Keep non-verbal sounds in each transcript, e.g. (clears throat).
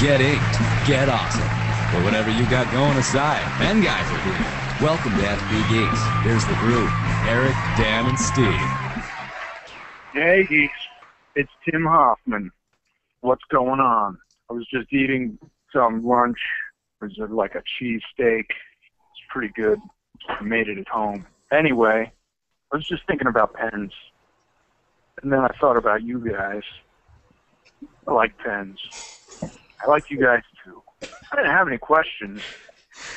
get inked, get awesome. But whatever you got going aside, men guys are here. Welcome to FP Geeks. Here's the group Eric, Dan, and Steve. Hey, geeks. It's Tim Hoffman. What's going on? I was just eating some lunch. It was like a cheese steak. It's pretty good. I made it at home. Anyway, I was just thinking about pens. And then I thought about you guys. I like pens. I like you guys too. I didn't have any questions.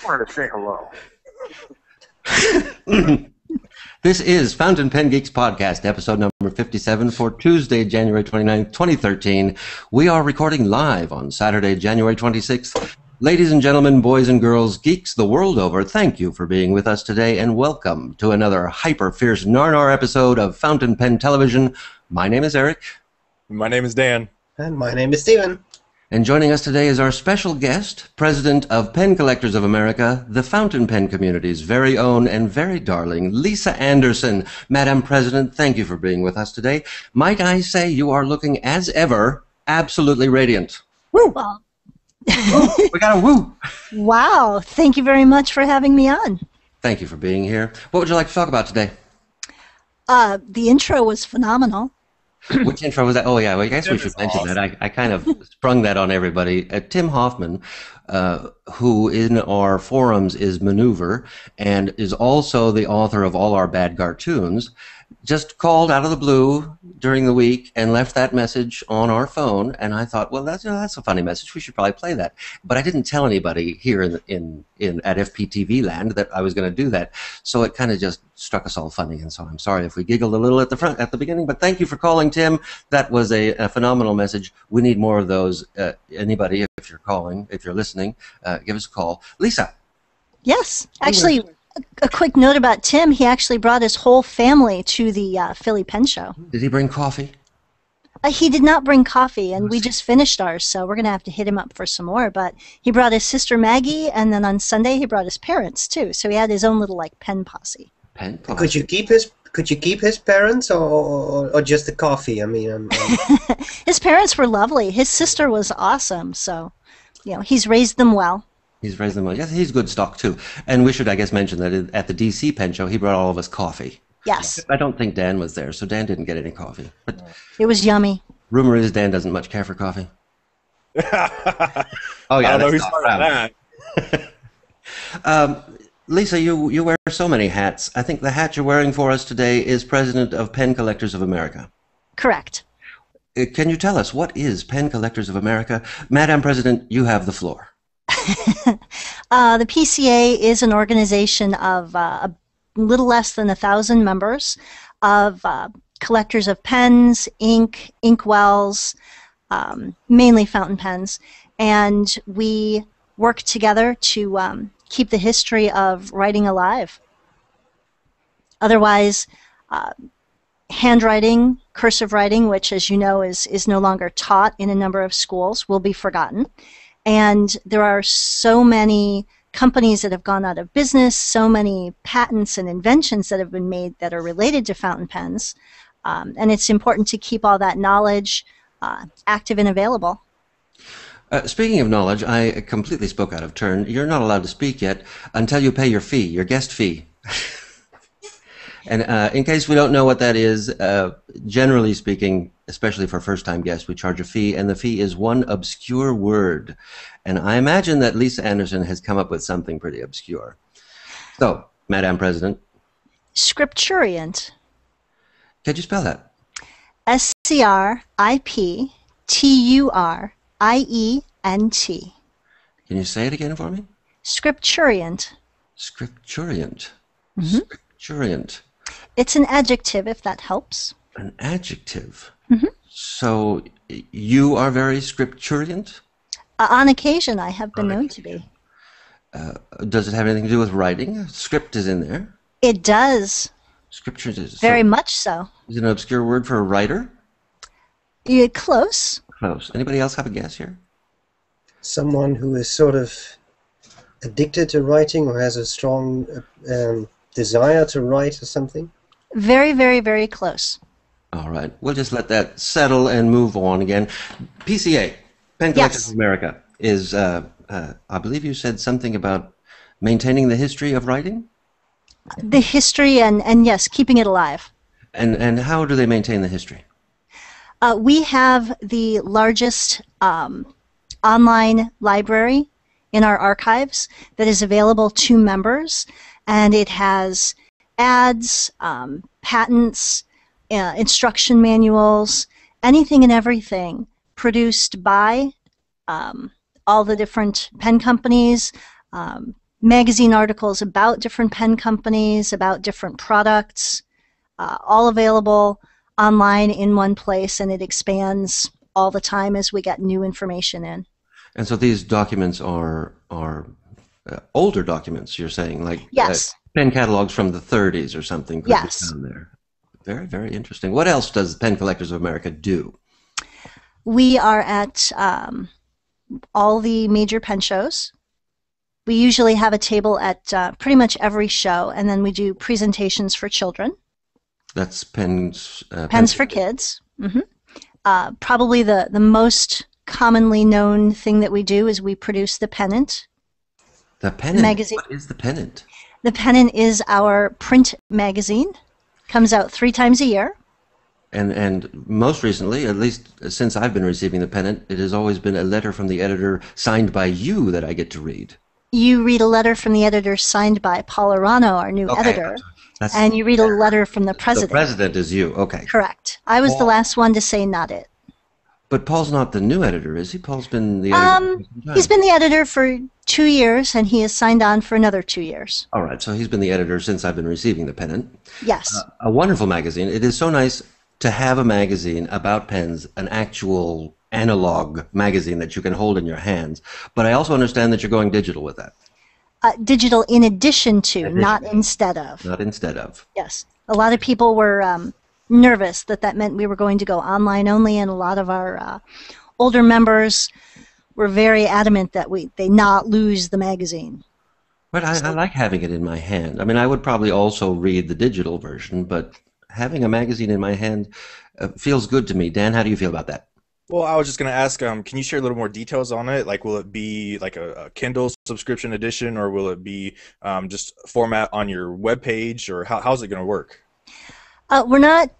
I wanted to say hello. (laughs) This is Fountain Pen Geeks Podcast, episode number 57 for Tuesday, January 29th, 2013. We are recording live on Saturday, January 26th. Ladies and gentlemen, boys and girls, geeks the world over, thank you for being with us today and welcome to another hyper fierce Narnar episode of Fountain Pen Television. My name is Eric, My name is Dan. And my name is Steven. And joining us today is our special guest, President of Pen Collectors of America, the Fountain Pen community's very own and very darling Lisa Anderson. Madam President, thank you for being with us today. Might I say you are looking as ever absolutely radiant. Well, (laughs) We got a woo. wow. Thank you very much for having me on. Thank you for being here. What would you like to talk about today? Uh, the intro was phenomenal. (clears throat) Which intro was that? Oh, yeah, well, I guess we should mention that. I, I kind of sprung that on everybody. Uh, Tim Hoffman, uh, who in our forums is Maneuver and is also the author of all our bad cartoons, just called out of the blue during the week and left that message on our phone. And I thought, well, that's, you know, that's a funny message. We should probably play that. But I didn't tell anybody here in, in, in at FPTV land that I was going to do that. So it kind of just struck us all funny. And so I'm sorry if we giggled a little at the front at the beginning. But thank you for calling, Tim. That was a, a phenomenal message. We need more of those. Uh, anybody, if you're calling, if you're listening, uh, give us a call. Lisa. Yes. Actually, a quick note about Tim. He actually brought his whole family to the uh, Philly Pen Show. Did he bring coffee? Uh, he did not bring coffee, and we just finished ours, so we're going to have to hit him up for some more. But he brought his sister Maggie, and then on Sunday he brought his parents too. So he had his own little like pen posse. Pen Could you keep his could you keep his parents or, or, or just the coffee? I mean, um, um, (laughs) His parents were lovely. His sister was awesome. So, you know, he's raised them well. He's raised them well. Yes, he's good stock too. And we should, I guess, mention that at the DC pen show, he brought all of us coffee. Yes, I don't think Dan was there, so Dan didn't get any coffee. But it was yummy. rumor is Dan doesn't much care for coffee. (laughs) Oh yeah, I don't know who that's not that. (laughs) Um, Lisa, you you wear so many hats. I think the hat you're wearing for us today is President of Pen Collectors of America. Correct. Uh, Can you tell us what is Pen Collectors of America, Madam President? You have the floor. (laughs) Uh, the PCA is an organization of uh, a little less than a thousand members of uh, collectors of pens, ink, inkwells, um, mainly fountain pens, and we work together to um, keep the history of writing alive. Otherwise, uh, handwriting, cursive writing, which, as you know, is, is no longer taught in a number of schools, will be forgotten. And there are so many companies that have gone out of business, so many patents and inventions that have been made that are related to fountain pens. Um, and it's important to keep all that knowledge uh, active and available. Uh, speaking of knowledge, I completely spoke out of turn. You're not allowed to speak yet until you pay your fee, your guest fee. (laughs) and uh, in case we don't know what that is, uh, generally speaking, especially for first-time guests, we charge a fee, and the fee is one obscure word. And I imagine that Lisa Anderson has come up with something pretty obscure. So, Madam President, Scripturient. could you spell that? S C R I P T U R I E N T. Can you say it again for me? Scripturient. Scripturient. Mhm. Scripturient. It's an adjective, if that helps. An adjective. Mhm. So you are very scripturient? Uh, on occasion, I have been known to be. Does it have anything to do with writing? Script is in there. It does, Scripture is very so, much so. is it an obscure word for a writer? You're close. Close. Anybody else have a guess here? someone who is sort of addicted to writing or has a strong uh, um, desire to write or something. Very, very, very close. All right. We'll just let that settle and move on again. PCA, Pen Collectors Yes. of America. is, uh, uh, I believe you said something about maintaining the history of writing? The history and, and yes, keeping it alive. And, and how do they maintain the history? Uh, we have the largest um, online library in our archives that is available to members, and it has ads, um, patents, uh, instruction manuals, anything and everything produced by um, all the different pen companies, um, magazine articles about different pen companies, about different products, uh, all available online in one place, and it expands all the time as we get new information in. And so these documents are are uh, older documents. You're saying, like yes, uh, pen catalogs from the 30s or something. Yes, there. Very very interesting. What else does Pen Collectors of America do? We are at um, all the major pen shows. We usually have a table at uh, pretty much every show, and then we do presentations for children. That's pens. Uh, pens for kids. Mm-hmm. Uh, probably the the most commonly known thing that we do is we produce the pennant. The pennant. Magazine. What is the pennant? The pennant is our print magazine. Comes out three times a year. And and most recently, at least since I've been receiving the pennant, it has always been a letter from the editor signed by you that I get to read. You read a letter from the editor signed by Paul Erano, our new Okay. editor, That's and you read a letter from the president. the president. president is you. Okay. Correct. I was the last one to say not it. But Paul's not the new editor, is he? Paul's been the editor. Um, he's been the editor for two years, and he has signed on for another two years. All right, so he's been the editor since I've been receiving the pennant. Yes. A wonderful magazine. It is so nice to have a magazine about pens, an actual analog magazine that you can hold in your hands. But I also understand that you're going digital with that, Uh, digital in addition to, Addition. not instead of. not instead of. Yes. A lot of people were um, nervous that that meant we were going to go online only, and a lot of our uh, older members were very adamant that we they not lose the magazine. But I, I like having it in my hand. I mean, I would probably also read the digital version, but having a magazine in my hand uh, feels good to me. Dan, how do you feel about that? Well, I was just going to ask, um, can you share a little more details on it? Like, will it be like a, a Kindle subscription edition, or will it be um, just format on your web page, or how, how's it going to work? Uh, we're not.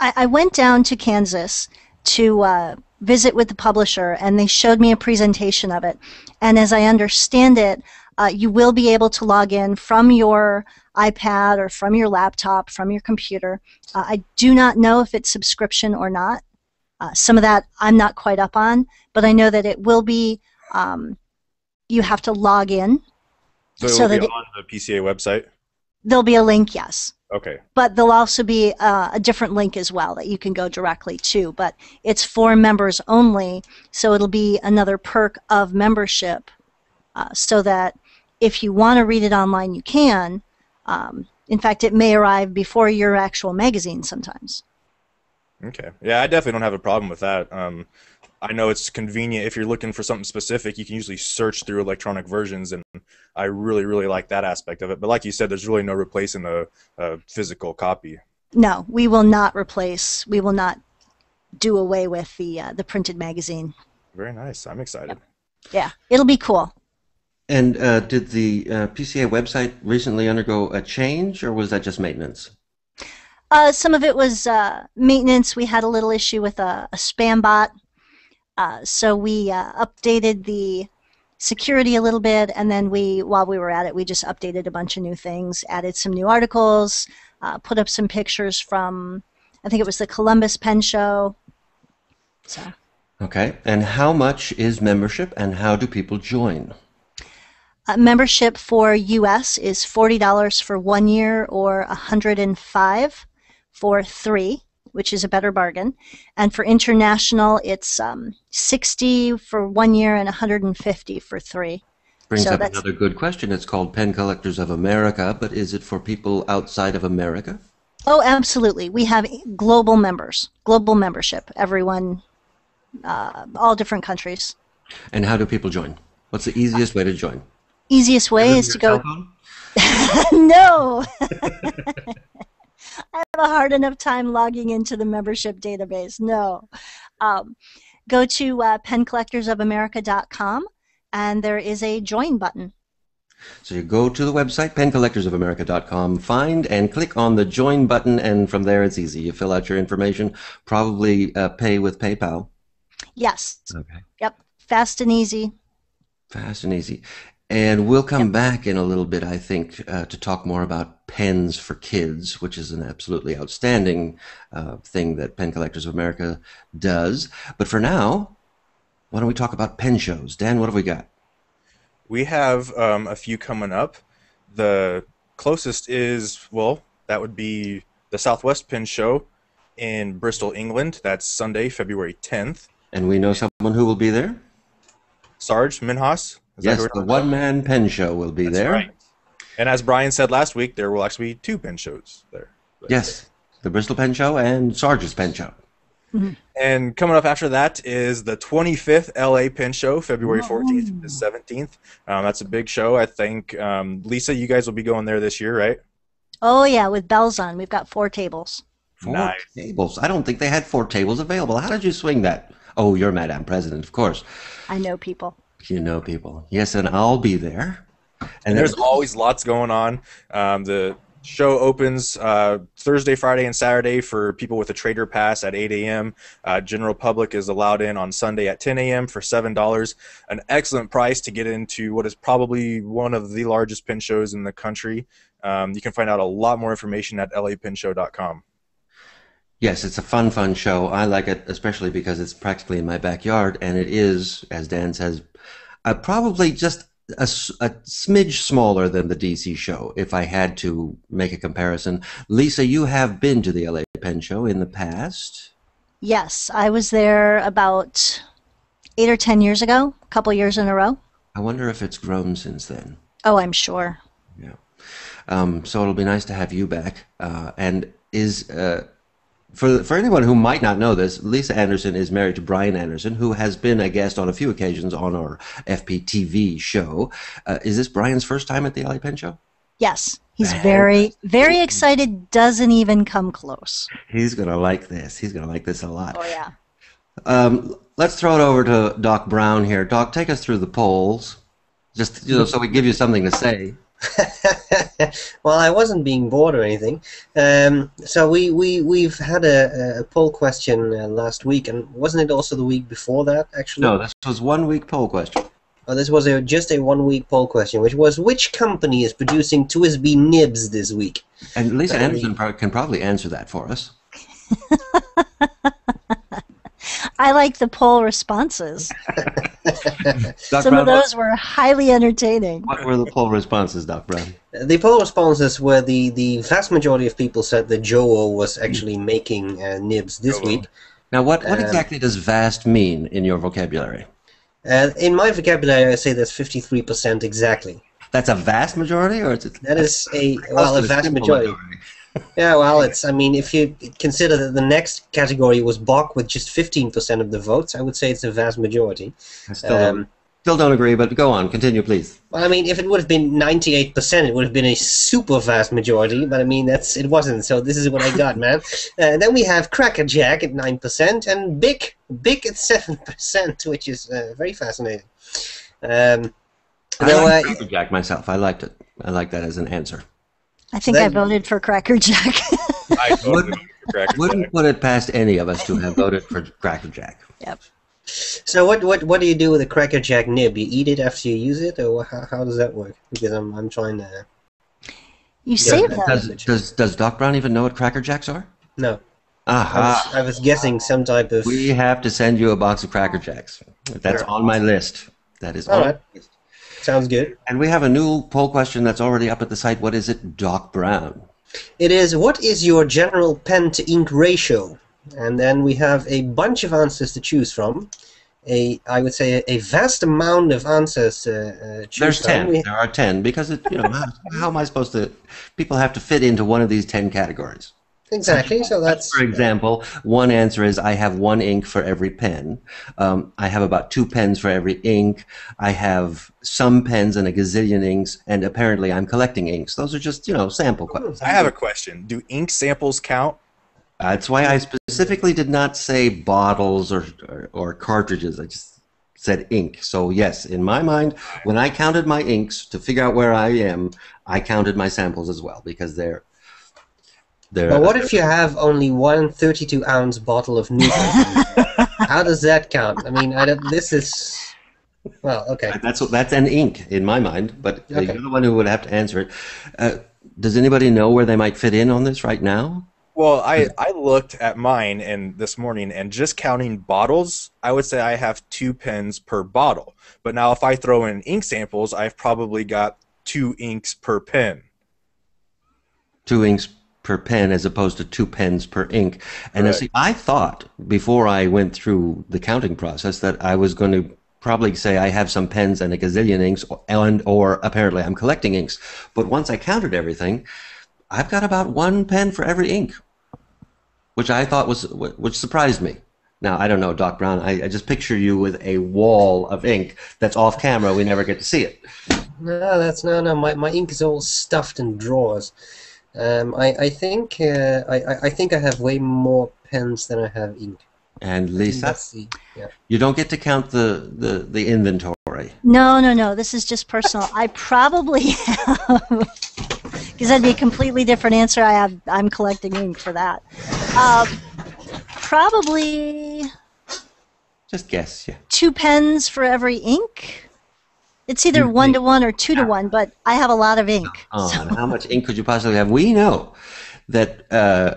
I, I went down to Kansas to uh, visit with the publisher, and they showed me a presentation of it. And as I understand it, uh, you will be able to log in from your iPad or from your laptop, from your computer. Uh, I do not know if it's subscription or not. Uh, some of that I'm not quite up on, but I know that it will be. Um, you have to log in. So, So will that be it- on the PCA website. There'll be a link, yes. Okay. but there'll also be uh, a different link as well that you can go directly to but it's for members only so it'll be another perk of membership uh, so that if you want to read it online you can um, in fact it may arrive before your actual magazine sometimes Okay. Yeah, I definitely don't have a problem with that. Um, I know it's convenient if you're looking for something specific. You can usually search through electronic versions, and I really, really like that aspect of it. But like you said, there's really no replacing a, a physical copy. no we will not replace we will not do away with the uh, the printed magazine Very nice. I'm excited. yeah it'll be cool And uh, did the uh, PCA website recently undergo a change, or was that just maintenance? Uh, some of it was uh, maintenance. We had a little issue with a, a spam bot. Uh, so we uh, updated the security a little bit, and then we, while we were at it, we just updated a bunch of new things, added some new articles, uh, put up some pictures from, I think it was the Columbus Pen Show. So Okay. And how much is membership, and how do people join? uh, membership for U.S. is forty dollars for one year, or a hundred and five for three, which is a better bargain. And for international, it's um, sixty for one year and hundred and fifty for three. Brings So up that's- another good question. It's called Pen Collectors of America, but is it for people outside of America? Oh, absolutely. We have global members, global membership. Everyone, uh, all different countries. And how do people join? What's the easiest way to join? Easiest way is to go. (laughs) No. (laughs) I have a hard enough time logging into the membership database. No. Um, go to uh, pencollectorsofamerica.com and there is a join button. So you go to the website, pencollectorsofamerica.com, find and click on the join button, and from there it's easy. You fill out your information, probably uh, pay with PayPal. Yes. Okay. Yep. Fast and easy. Fast and easy. And we'll come back in a little bit, I think, uh, to talk more about pens for kids, which is an absolutely outstanding uh, thing that Pen Collectors of America does. But for now, why don't we talk about pen shows? Dan, what have we got? We have um, a few coming up. The closest is, well, that would be the Southwest Pen Show in Bristol, England. That's Sunday, February 10th. And we know someone who will be there? Sarge Minhas. Is yes, the one man pen show will be That's there. right. And as Brian said last week, there will actually be two pen shows there. Yes, the Bristol Pen Show and Sarge's Pen Show. And coming up after that is the 25th LA Pen Show, February 14th to the 17th. Um, that's a big show. I think, um, Lisa, you guys will be going there this year, right? Oh yeah, with bells on. We've got four tables. Four Nice. tables. I don't think they had four tables available. How did you swing that? Oh, you're Madame President, of course. I know people. You know people. Yes, and I'll be there. And there's always lots going on. Um, the show opens uh, Thursday, Friday, and Saturday for people with a trader pass at 8 a.m. Uh, general public is allowed in on Sunday at 10 a.m. for $7. An excellent price to get into what is probably one of the largest pin shows in the country. Um, you can find out a lot more information at lapenshow.com. Yes, it's a fun, fun show. I like it, especially because it's practically in my backyard, and it is, as Dan says, uh, probably just a, a, smidge smaller than the DC show, if I had to make a comparison. Lisa, you have been to the LA Pen Show in the past. Yes, I was there about eight or ten years ago, a couple years in a row. I wonder if it's grown since then. Oh, I'm sure. Um, so it'll be nice to have you back. Uh, and is uh, for for anyone who might not know this, Lisa Anderson is married to Brian Anderson, who has been a guest on a few occasions on our FPTV show. Uh, is this Brian's first time at the LA Pen Show? Yes, he's very, very excited. Doesn't even come close. He's gonna like this. He's gonna like this a lot. Oh yeah. Um, let's throw it over to Doc Brown here. Doc, take us through the polls, just you know, so we give you something to say. (laughs) well, I wasn't being bored or anything. Um, so we, we, we've had a, a poll question uh, last week, and wasn't it also the week before that, actually? No, this was one week poll question. Oh, this was a, just a one-week poll question, which was, which company is producing TWSBI nibs this week? And Lisa That'd Anderson pro- can probably answer that for us. (laughs) I like the poll responses. (laughs) (laughs) Some Brown, of those were highly entertaining. What were the poll responses, Doc Brown? The poll responses were the, the vast majority of people said that Joe was actually making uh, nibs this Joe-O. week. Now, what, what Um, exactly does vast mean in your vocabulary? Uh, in my vocabulary, I say that's 53% exactly. That's a vast majority, or is it? That is a, well, a vast simple majority. Yeah, well, it's. I mean, if you consider that the next category was Bock with just 15% of the votes, I would say it's a vast majority. I still, don't, Um, still don't agree, but go on. Continue, please. well, I mean, if it would have been 98%, it would have been a super vast majority. But I mean, that's it wasn't. So this is what I got, man. (laughs) Uh, then we have Crackerjack at 9% and Big Big at 7%, which is uh, very fascinating. Um, I like uh, Cracker Jack myself. I liked it. I like that as an answer. I think I voted for Cracker Jack. (laughs) I totally voted for Cracker Wouldn't Jack. put it past any of us to have voted for Cracker Jack. yep. so what, what what do you do with a Crackerjack nib? You eat it after you use it, or how, how does that work? Because I'm I'm trying to. You save that- them. Does, does, does Doc Brown even know what Cracker Jacks are? No, I Aha. was, I was guessing some type of. We have to send you a box of Cracker Jacks. That's Sure. on my list. That is All on. right. Sounds good. And we have a new poll question that's already up at the site. What is it, Doc Brown? It is what is your general pen to ink ratio? And then we have a bunch of answers to choose from. A I would say a, vast amount of answers to uh, There's ten. We- There are ten because it, you know how, (laughs) how am I supposed to? People have to fit into one of these ten categories. Exactly. So that's For example, one answer is I have one ink for every pen. Um, I have about two pens for every ink. I have some pens and a gazillion inks, and apparently I'm collecting inks. Those are just you know sample questions. I have a question. Do ink samples count? That's why I specifically did not say bottles or or, or cartridges. I just said ink. So yes, in my mind, when I counted my inks to figure out where I am, I counted my samples as well because they're they're. But what if you have only one 32 ounce bottle of noodles? (laughs) How does that count? I mean, I don't, this is. Well, okay. That's that's an ink in my mind, but Okay. you're the one who would have to answer it. Uh, does anybody know where they might fit in on this right now? Well, I, I looked at mine and this morning, and just counting bottles, I would say I have two pens per bottle. But now, if I throw in ink samples, I've probably got two inks per pen. two inks per pen as opposed to two pens per ink. And I see, I thought before I went through the counting process that I was going to probably say I have some pens and a gazillion inks, and or apparently I'm collecting inks. But once I counted everything, I've got about one pen for every ink, which I thought was which surprised me. Now I don't know, Doc Brown. I, I just picture you with a wall of ink that's off camera. We never get to see it. No, that's no, no. My, my ink is all stuffed in drawers. Um, I, I think uh, I, I- I think I have way more pens than I have ink. And Lisa, Let's. Yeah. you don't get to count the, the, the inventory. No, no, no. This is just personal. I probably (laughs) have, because that'd be a completely different answer. I have. I'm collecting ink for that. Um, probably Just guess, yeah. two pens for every ink. It's either one to one or two to one, but I have a lot of ink. Oh, so- how much ink could you possibly have? We know that uh,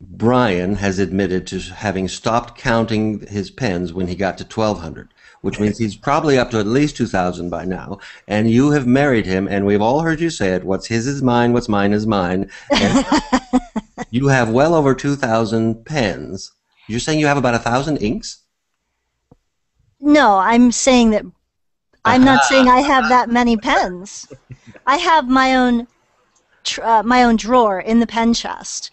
Brian has admitted to having stopped counting his pens when he got to 1,200, which means he's probably up to at least 2,000 by now. And you have married him, and we've all heard you say it what's his is mine, what's mine is mine. (laughs) You have well over 2,000 pens. You're saying you have about a 1,000 inks? No, I'm saying that I'm not (laughs) saying I have that many pens. I have my own tr- uh, my own drawer in the pen chest.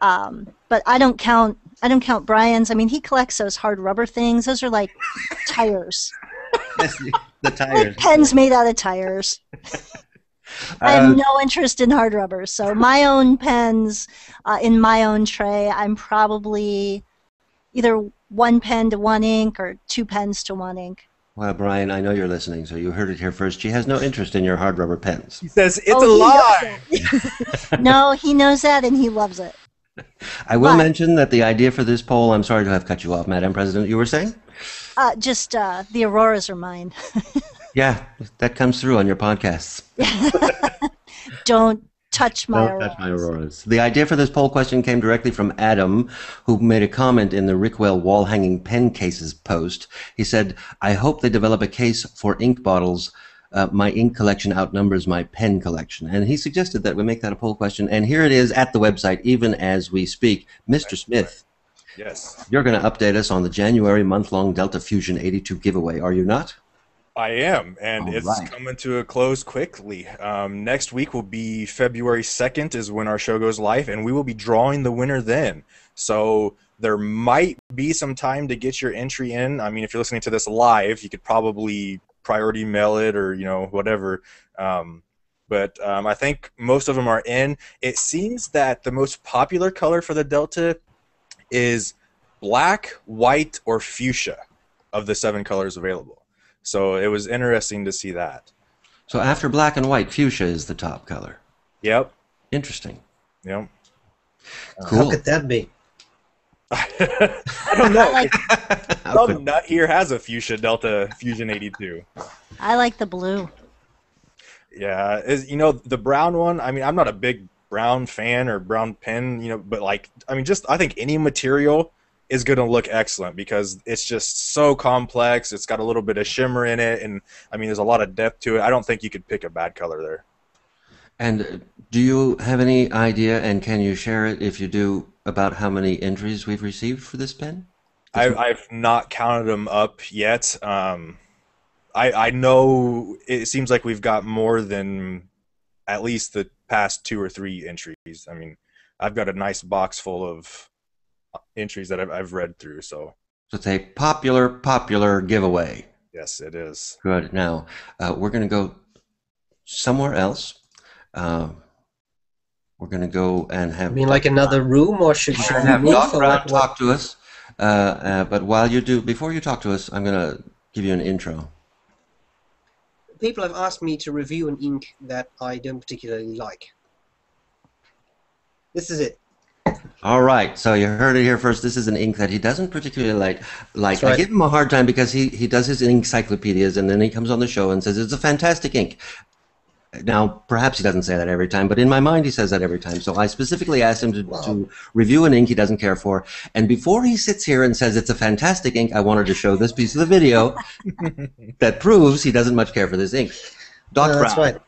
Um, but I don't count I don't count Brian's. I mean, he collects those hard rubber things. Those are like tires. (laughs) the Like tires. pens made out of tires. I Uh, have no interest in hard rubber. So my own pens uh, in my own tray, I'm probably either one pen to one ink or two pens to one ink. Well, Brian, I know you're listening, so you heard it here first. She has no interest in your hard rubber pens. He says, It's Oh, a lie! knows (laughs) no, he knows that and he loves it. (laughs) I will But- mention that the idea for this poll, I'm sorry to have cut you off, Madam President, you were saying? Uh, just uh, the auroras are mine. (laughs) Yeah, that comes through on your podcasts. Don't touch my Don't auroras. touch my auroras. The idea for this poll question came directly from Adam, who made a comment in the RiKwill wall hanging pen cases post. He said, I hope they develop a case for ink bottles. Uh, my ink collection outnumbers my pen collection. And he suggested that we make that a poll question. And here it is at the website, even as we speak. Mr. Smith, Yes, you're going to update us on the January month long Delta Fusion 82 giveaway, are you not? I am, and All it's right. coming to a close quickly. Um, next week will be February 2nd, is when our show goes live, and we will be drawing the winner then. So there might be some time to get your entry in. I mean, if you're listening to this live, you could probably priority mail it or, you know, whatever. Um, but um, I think most of them are in. It seems that the most popular color for the Delta is black, white, or fuchsia of the seven colors available. So it was interesting to see that. So after black and white, fuchsia is the top color. Yep. Interesting. Yep. Uh, How Cool. could that be? (laughs) I don't know. (laughs) I like, (laughs) Some nut here has a fuchsia Delta Fusion 82. I like the blue. Yeah, is you know the brown one. I mean, I'm not a big brown fan or brown pen, you know, but like, I mean, just I think any material is going to look excellent because it's just so complex. It's got a little bit of shimmer in it, and I mean, there's a lot of depth to it. I don't think you could pick a bad color there. And uh, do you have any idea, and can you share it if you do, about how many entries we've received for this pen? I, I've not counted them up yet. Um, I I know it seems like we've got more than at least the past two or three entries. I mean, I've got a nice box full of entries that I've, I've read through. So So it's a popular, popular giveaway. yes, it is. Good. Now, uh, we're going to go somewhere else. Uh, we're going to go and have. I mean, like another room, or should, We're should we have move? Doc Brown what- what- talk to us. Uh, uh, but while you do, before you talk to us, I'm going to give you an intro. People have asked me to review an ink that I don't particularly like. This is it. All right, so you heard it here first. This is an ink that he doesn't particularly like. Like right. I give him a hard time because he he does his Inkcyclopedias and then he comes on the show and says it's a fantastic ink. Now, perhaps he doesn't say that every time, but in my mind he says that every time. So I specifically asked him to, Wow. to review an ink he doesn't care for. And before he sits here and says it's a fantastic ink, I wanted to show this piece of the video (laughs) that proves he doesn't much care for this ink. Doc No, that's Brown. right.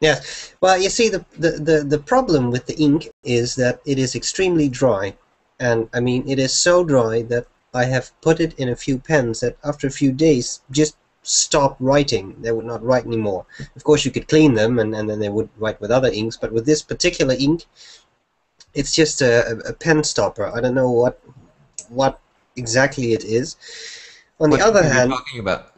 Yes. Well, you see, the, the, the, the problem with the ink is that it is extremely dry. And, I mean, it is so dry that I have put it in a few pens that after a few days just stop writing. They would not write anymore. Of course, you could clean them and, and then they would write with other inks, but with this particular ink, it's just a, a- pen stopper. I don't know what what exactly it is. On What the other hand, talking about?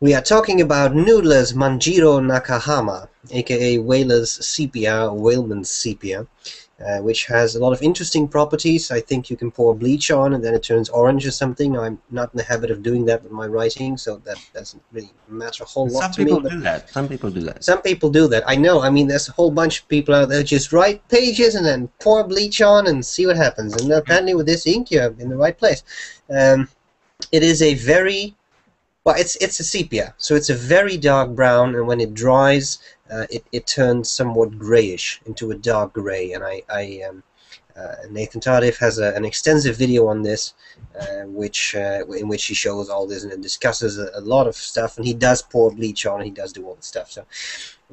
we are talking about Noodler's Manjiro Nakahama, aka Whaler's Sepia, or Whaleman's Sepia, uh, which has a lot of interesting properties. I think you can pour bleach on and then it turns orange or something. I'm not in the habit of doing that with my writing, so that doesn't really matter a whole lot Some to me. Some people do that. Some people do that. some people do that. I know. I mean, there's a whole bunch of people out there just write pages and then pour bleach on and see what happens. And apparently, with this ink, you're in the right place. Um, it is a very well. It's it's a sepia, so it's a very dark brown, and when it dries, uh, it it turns somewhat grayish into a dark gray. And I I um, uh, Nathan Tardif has a, an extensive video on this, uh, which uh, in which he shows all this and discusses a, a lot of stuff. And he does pour bleach on, he does do all the stuff. So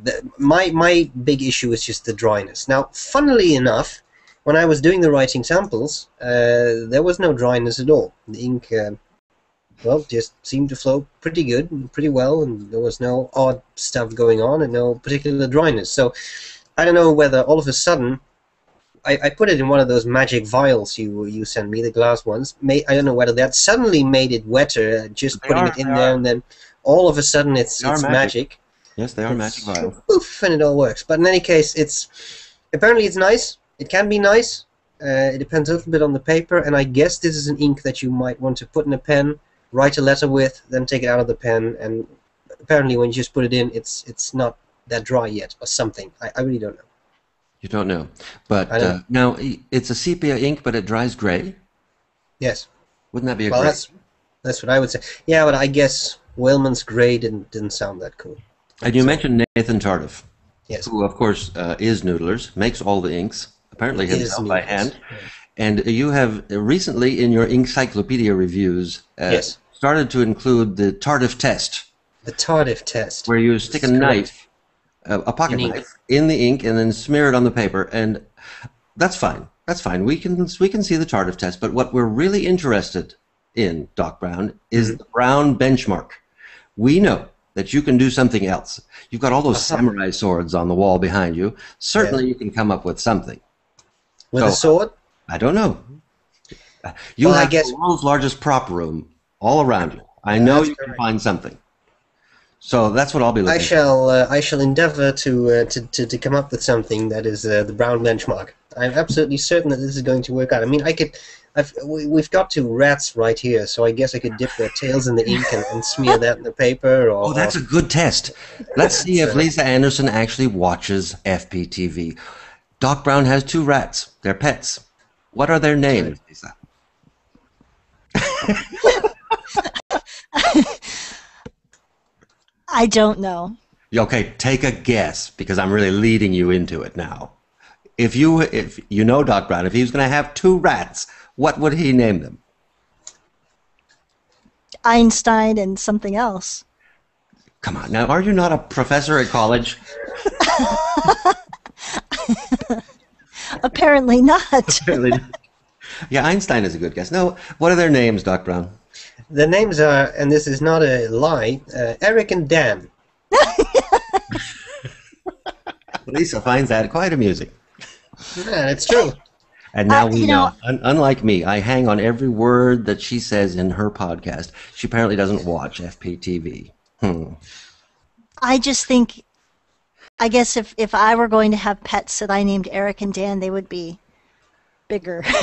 the, my my big issue is just the dryness. Now, funnily enough, when I was doing the writing samples, uh, there was no dryness at all. The ink, uh, well, just seemed to flow pretty good, and pretty well, and there was no odd stuff going on, and no particular dryness. So, I don't know whether all of a sudden. I, I put it in one of those magic vials you you sent me, the glass ones. May, I don't know whether that suddenly made it wetter, uh, just They putting are, it in there, are. and then all of a sudden it's They it's magic. magic Yes, they are magic it's vials. Poof, and it all works. But in any case, it's apparently it's nice. It can be nice. Uh, it depends a little bit on the paper, and I guess this is an ink that you might want to put in a pen, write a letter with, then take it out of the pen, and apparently when you just put it in, it's it's not that dry yet, or something. I, I really don't know. You don't know, but don't uh, now it's a sepia ink, but it dries gray. Yes, Wouldn't that be a well great? that's that's what I would say. Yeah, but I guess Whaleman's Gray didn't didn't sound that cool. And you so- mentioned Nathan Tardif, Yes, who of course uh, is Noodlers, makes all the inks, apparently himself by Noodlers, hand. And you have recently, in your Inkcyclopedia reviews, uh, Yes. Started to include the Tardif test, the Tardif test. where you stick a correct. knife, a pocket In knife, in the ink, and then smear it on the paper. And that's fine. That's fine. We can we can see the Tardif test. But what we're really interested in, Doc Brown, is Mm-hmm. the Brown benchmark. We know that you can do something else. You've got all those Uh-huh. samurai swords on the wall behind you. Certainly, you can come up with something. With So- a sword. I don't know. You Well, I guess- the world's largest prop room all around you. I know That's you can find something. So that's what I'll be looking. I shall uh, I shall endeavour to, uh, to to to come up with something that is uh, the brown benchmark. I'm absolutely certain that this is going to work out. I mean, I could. I've, we, we've got two rats right here, so I guess I could dip their tails in the ink and, and smear that in the paper. Or, Oh, that's a good test. Let's see if Lisa Anderson actually watches FPTV. Doc Brown has two rats. They're pets. What are their names, Lisa? (laughs) I don't know. Okay, take a guess because I'm really leading you into it now. If you if you know Doc Brown, if he was going to have two rats, what would he name them? Einstein and something else. Come on, now are you not a professor at college? (laughs) (laughs) Apparently not. yeah, Einstein is a good guess. No, what are their names, Doc Brown? The names are, and this is not a lie, uh, Eric and Dan. (laughs) Lisa finds that quite amusing. Yeah, it's true. And now Uh, we you know. know- Un- unlike me, I hang on every word that she says in her podcast. She apparently doesn't watch FPTV. Hmm. I just think, I guess if, if I were going to have pets that I named Eric and Dan, they would be bigger. (laughs)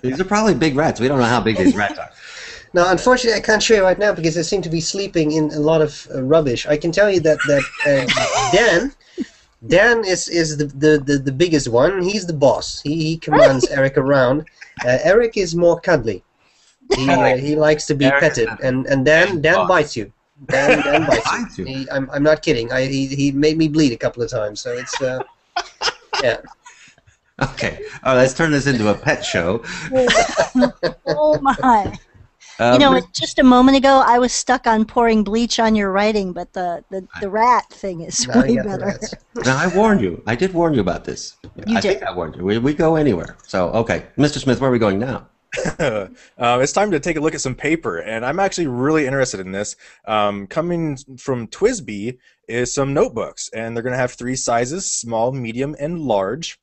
These are probably big rats. We don't know how big these rats are. (laughs) Now, unfortunately, I can't show you right now because they seem to be sleeping in a lot of uh, rubbish. I can tell you that that uh, Dan, Dan is is the, the, the, the biggest one. He's the boss. He, he commands Eric around. Uh, Eric is more cuddly. He, (laughs) uh, he likes to be Eric petted, and and Dan Dan boss. bites you. Dan, Dan bites (laughs) Bites you. you. He, I'm, I'm not kidding. I, he, he made me bleed a couple of times, so it's uh, yeah. Okay. All right, let's turn this into a pet show. (laughs) Oh my! Um, you know, just a moment ago, I was stuck on pouring bleach on your writing, but the the, the rat thing is Now way you got the better. (laughs) now, I warned you. I did warn you about this. You I think did. I warned you. We, we go anywhere. So, okay. Mr. Smith, where are we going now? (laughs) uh, it's time to take a look at some paper, and I'm actually really interested in this. Um, coming from TWSBI is some notebooks, and they're going to have three sizes: small, medium, and large.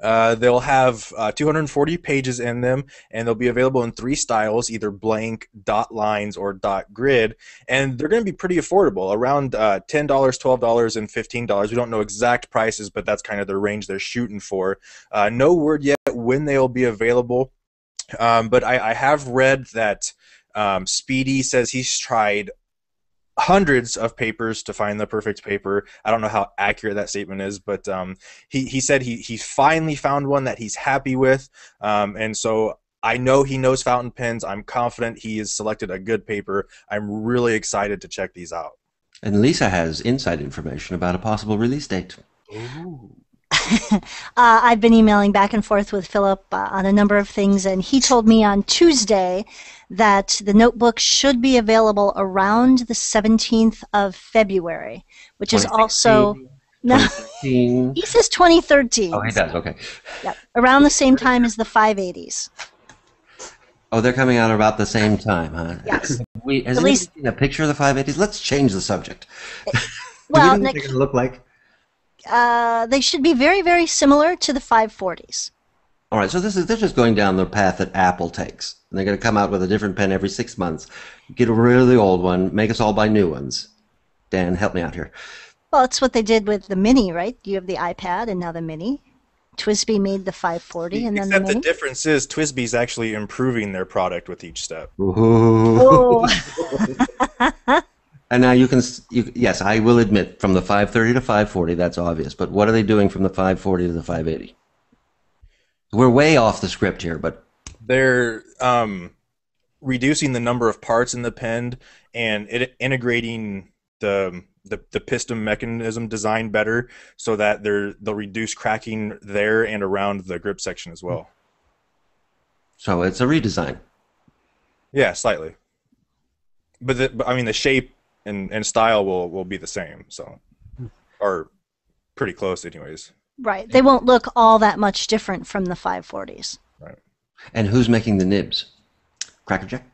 Uh, they'll have uh, 240 pages in them, and they'll be available in three styles: either blank, dot lines, or dot grid. And they're going to be pretty affordable, around uh, ten dollars, twelve dollars, and fifteen dollars. We don't know exact prices, but that's kind of the range they're shooting for. Uh, no word yet when they'll be available. Um, but I, I have read that um, Speedy says he's tried hundreds of papers to find the perfect paper. I don't know how accurate that statement is, but um, he, he said he, he finally found one that he's happy with. Um, and so I know he knows fountain pens. I'm confident he has selected a good paper. I'm really excited to check these out. And Lisa has inside information about a possible release date. (laughs) Uh, I've been emailing back and forth with Philip uh, on a number of things, and he told me on Tuesday that the notebook should be available around the 17th of February, which is also. (laughs) No, he says 2013. Oh, he does. Okay. Yep, around the same time as the 580s. Oh, they're coming out about the same time, huh? Yes. We, has At least- seen a picture of the 580s? Let's change the subject. Well, (laughs) Do we know what Nick, they're gonna look like? Uh, they should be very, very similar to the 540s. All right, so this is they're just going down the path that Apple takes. And they're going to come out with a different pen every six months. Get rid of the old one, make us all buy new ones. Dan, help me out here. Well, it's what they did with the Mini, right? You have the iPad and now the Mini. TWSBI made the 540 and then the Except the difference is TWSBI's actually improving their product with each step. (laughs) (laughs) And now you can, you, yes, I will admit, from the 530 to 540, that's obvious. But what are they doing from the 540 to the 580? We're way off the script here, but they're um, reducing the number of parts in the pen and it, integrating the, the the piston mechanism design better so that they're they'll reduce cracking there and around the grip section as well. so it's a redesign. Yeah, slightly. But, the, but I mean the shape and, and style will, will be the same, so or pretty close anyways. right. They won't look all that much different from the 540s. Right. And who's making the nibs? Crackerjack?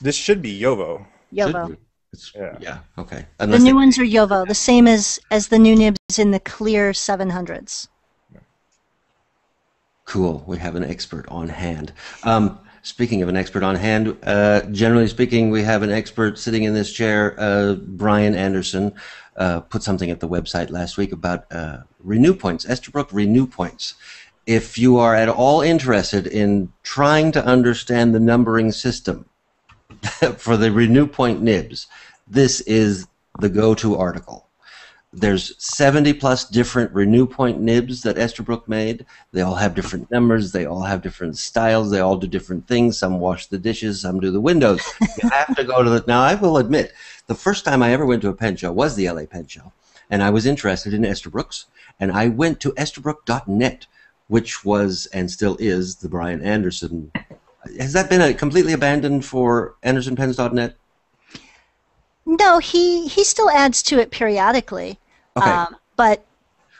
This should be JoWo. JoWo. It's, Yeah. yeah, okay. The new they- ones are JoWo, the same as, as the new nibs in the clear 700s. Cool. We have an expert on hand. Um, speaking of an expert on hand, uh, generally speaking, we have an expert sitting in this chair. Uh, Brian Anderson uh, put something at the website last week about uh, renew points, Esterbrook renew points. If you are at all interested in trying to understand the numbering system (laughs) for the renew point nibs, this is the go-to article. There's 70 plus different renew point nibs that Esterbrook made. They all have different numbers. They all have different styles. They all do different things. Some wash the dishes. Some do the windows. (laughs) you have to go to the. Now, I will admit, the first time I ever went to a pen show was the LA Pen Show, and I was interested in Esterbrook's, and I went to Esterbrook.net, which was and still is the Brian Anderson. Has that been a, completely abandoned for AndersonPens.net? No, he, he still adds to it periodically, Okay. um, but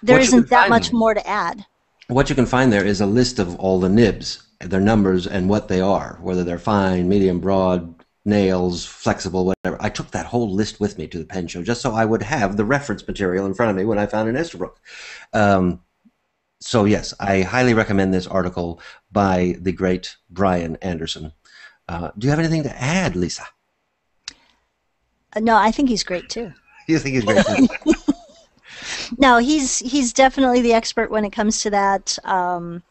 there isn't that much more to add. what you can find there is a list of all the nibs, their numbers, and what they are, whether they're fine, medium, broad, nails, flexible, whatever. I took that whole list with me to the pen show just so I would have the reference material in front of me when I found an Esterbrook. Um, so, yes, I highly recommend this article by the great Brian Anderson. Uh, do you have anything to add, Lisa? Uh, No, I think he's great too. (laughs) You think he's great? (laughs) No, he's he's definitely the expert when it comes to that, um,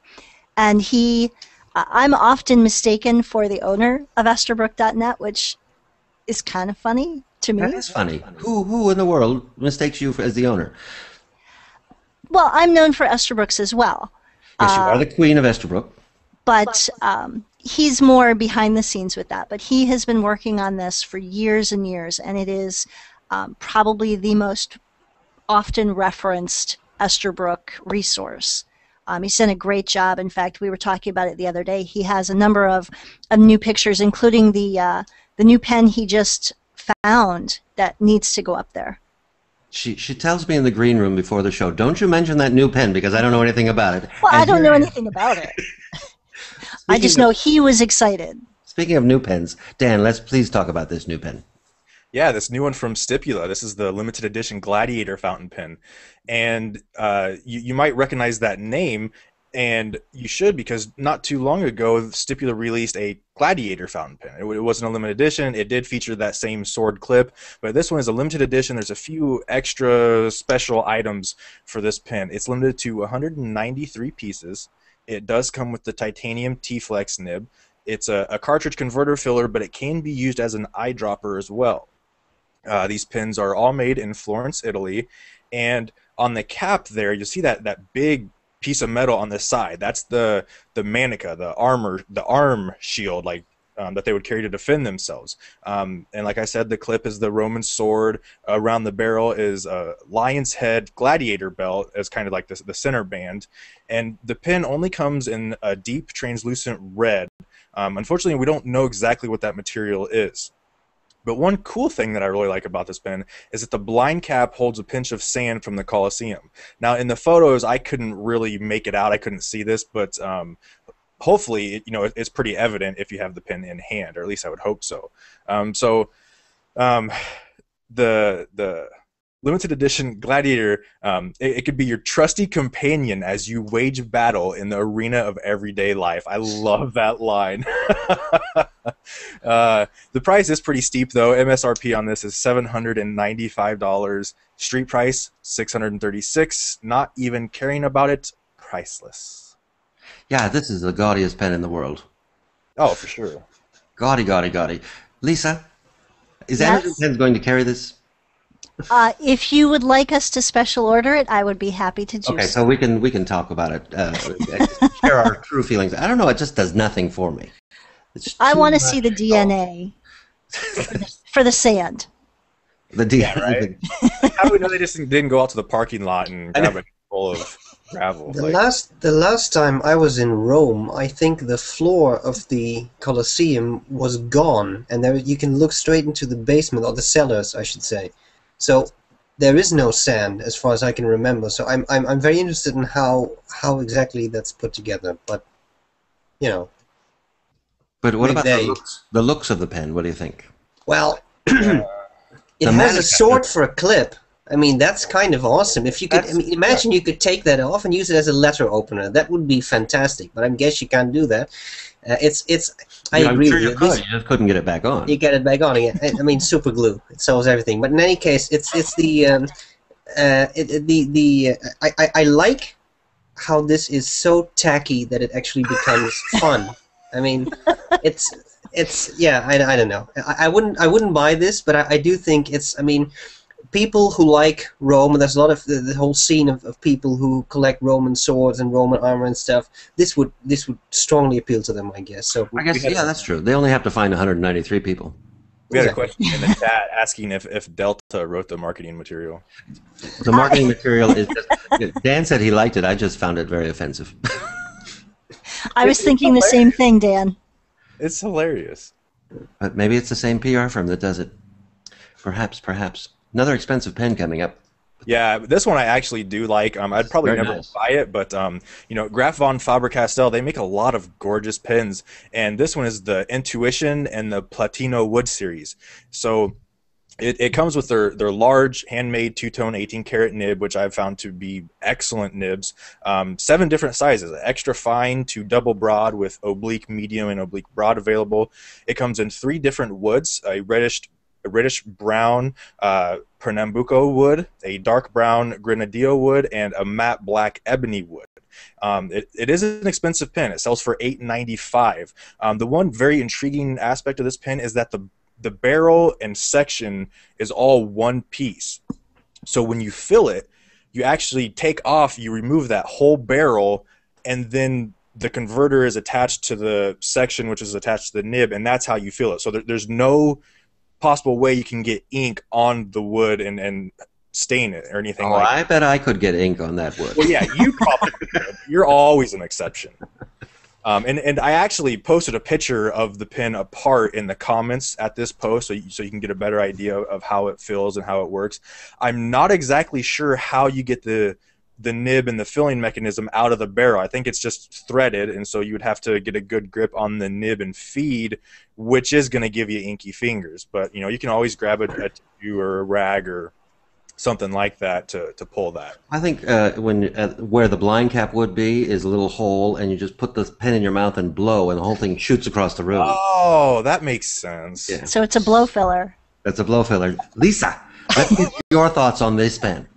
and he I'm often mistaken for the owner of Esterbrook.net, which is kind of funny to me. That is funny. Who who in the world mistakes you for, as the owner? Well, I'm known for Esterbrook's as well, Yes, you Uh, are the queen of Esterbrook. but um, he's more behind the scenes with that. But he has been working on this for years and years, and it is um, probably the most often referenced Esterbrook resource. Um, he's done a great job. In fact, we were talking about it the other day. He has a number of, of new pictures, including the uh, the new pen he just found that needs to go up there. She she tells me in the green room before the show, "Don't you mention that new pen because I don't know anything about it." Well, I don't know anything about it. (laughs) I just know of- he was excited. Speaking of new pens, Dan, let's please talk about this new pen. Yeah, this new one from Stipula. This is the limited edition Gladiator fountain pen, and uh, you you might recognize that name, and you should because not too long ago Stipula released a Gladiator fountain pen. It, it wasn't a limited edition. It did feature that same sword clip, but this one is a limited edition. There's a few extra special items for this pen. It's limited to 193 pieces. It does come with the titanium T-Flex nib. It's a, a cartridge converter filler, but it can be used as an eyedropper as well. Uh, these pins are all made in Florence, Italy, and on the cap there, you'll see that that big piece of metal on the side. That's the the manica, the armor, the arm shield, like um, that they would carry to defend themselves. Um, and like I said, the clip is the Roman sword. Around the barrel is a lion's head gladiator belt as kind of like the, the center band. And the pin only comes in a deep translucent red. Um, unfortunately, we don't know exactly what that material is. But one cool thing that I really like about this pen is that the blind cap holds a pinch of sand from the Colosseum. Now, in the photos, I couldn't really make it out. I couldn't see this, but um, hopefully, you know, it's pretty evident if you have the pen in hand, or at least I would hope so. Um, so, um, the the limited edition gladiator um, it, it could be your trusty companion as you wage battle in the arena of everyday life i love that line (laughs) (laughs) uh, the price is pretty steep though msrp on this is $795 street price 636 not even caring about it priceless Yeah, this is the gaudiest pen in the world. oh for sure Gaudy, gaudy, gaudy. Lisa, is Yes? Anderson Pens going to carry this? Uh, if you would like us to special order it, I would be happy to do Okay, so. so we can we can talk about it. Uh, (laughs) share our true feelings. I don't know. It just does nothing for me. It's I want to see the DNA for the, for the sand. The DNA. right? how do we know they just didn't go out to the parking lot and grab a full of gravel The Like- last the last time I was in Rome, I think the floor of the Colosseum was gone, and there you can look straight into the basement or the cellars, I should say. So there is no sand, as far as I can remember. So I'm I'm, I'm very interested in how how exactly that's put together. But you know, But what Maybe about the looks, the looks of the pen? What do you think? well, (clears throat) it The has a sword for a clip. I mean, that's kind of awesome. If you could, I mean, imagine you could take that off and use it as a letter opener. That would be fantastic. But I guess you can't do that. Uh, it's it's. I Yeah, I'm agree sure you you. could. This- You just couldn't get it back on. you get it back on again. I, I mean, super glue. It solves everything. But in any case, it's it's the um, uh, it, it- the the uh, I, I I like how this is so tacky that it actually becomes fun. I mean, it's it's yeah. I, I don't know. I, I wouldn't I wouldn't buy this, but I, I do think it's. I mean. People who like Rome, there's a lot of the, the whole scene of, of people who collect Roman swords and Roman armor and stuff. This would this would strongly appeal to them, I guess. So I guess yeah, a- that's true. They only have to find 193 people. We had a question in the chat asking if, if Delta wrote the marketing material. The marketing material is just. Dan said he liked it. I just found it very offensive. (laughs) I was thinking the same thing, Dan. It's hilarious. But maybe it's the same PR firm that does it. Perhaps, perhaps. Another expensive pen coming up. Yeah, this one I actually do like. Um, I'd probably Very never nice. buy it, but um, you know, Graf von Faber-Castell they make a lot of gorgeous pens, and this one is the Intuition and the Platino Wood series. So it, it comes with their, their large handmade two-tone 18 karat nib, which I've found to be excellent nibs. Um, seven different sizes, extra fine to double broad with oblique medium and oblique broad available. It comes in three different woods: a reddish, a reddish brown uh, Pernambuco wood, a dark brown Grenadillo wood, and a matte black ebony wood. Um, it, it is an expensive pen. It sells for eight ninety five. Um, the one very intriguing aspect of this pen is that the the barrel and section is all one piece. So when you fill it, you actually take off, you remove that whole barrel, and then the converter is attached to the section which is attached to the nib, and that's how you fill it. So there, there's no possible way you can get ink on the wood and, and stain it or anything Oh, like I bet I could get ink on that wood. well, yeah, you probably could. (laughs) You're always an exception. Um, and, and I actually posted a picture of the pin apart in the comments at this post so you, so you can get a better idea of how it feels and how it works. I'm not exactly sure how you get the the nib and the filling mechanism out of the barrel. I think it's just threaded, and so you would have to get a good grip on the nib and feed, which is going to give you inky fingers. But you know, you can always grab a, a tissue or a rag or something like that to, to pull that. I think uh, when uh, where the blind cap would be is a little hole, and you just put the pen in your mouth and blow, and the whole thing shoots across the room. Oh, that makes sense. Yeah. So it's a blow filler. That's a blow filler. Lisa, let's your thoughts on this pen.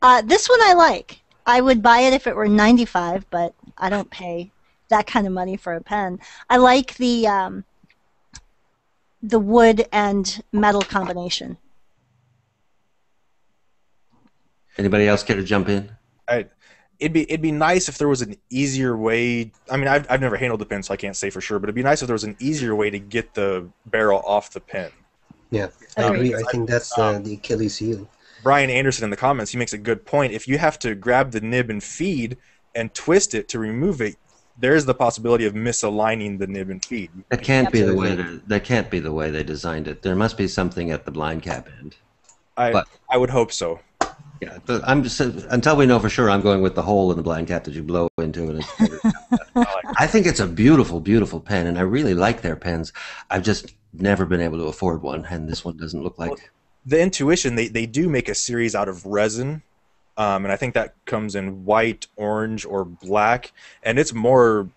Uh, this one I like. I would buy it if it were 95, but I don't pay that kind of money for a pen. I like the um, the wood and metal combination. Anybody else care to jump in? I, it'd be it'd be nice if there was an easier way. I mean, I've, I've never handled the pen, so I can't say for sure. But it'd be nice if there was an easier way to get the barrel off the pen. Yeah, I Agreed. agree. I think that's uh, the Achilles heel. Brian Anderson in the comments, he makes a good point. If you have to grab the nib and feed and twist it to remove it, there is the possibility of misaligning the nib and feed. That can't be the way. They- That can't be the way they designed it. There must be something at the blind cap end. I But- I would hope so. Yeah, but I'm just until we know for sure. I'm going with the hole in the blind cap that you blow into, and (laughs) I think it's a beautiful, beautiful pen, and I really like their pens. I've just never been able to afford one, and this one doesn't look like. the intuition they, they do make a series out of resin um, and i think that comes in white orange or black and it's more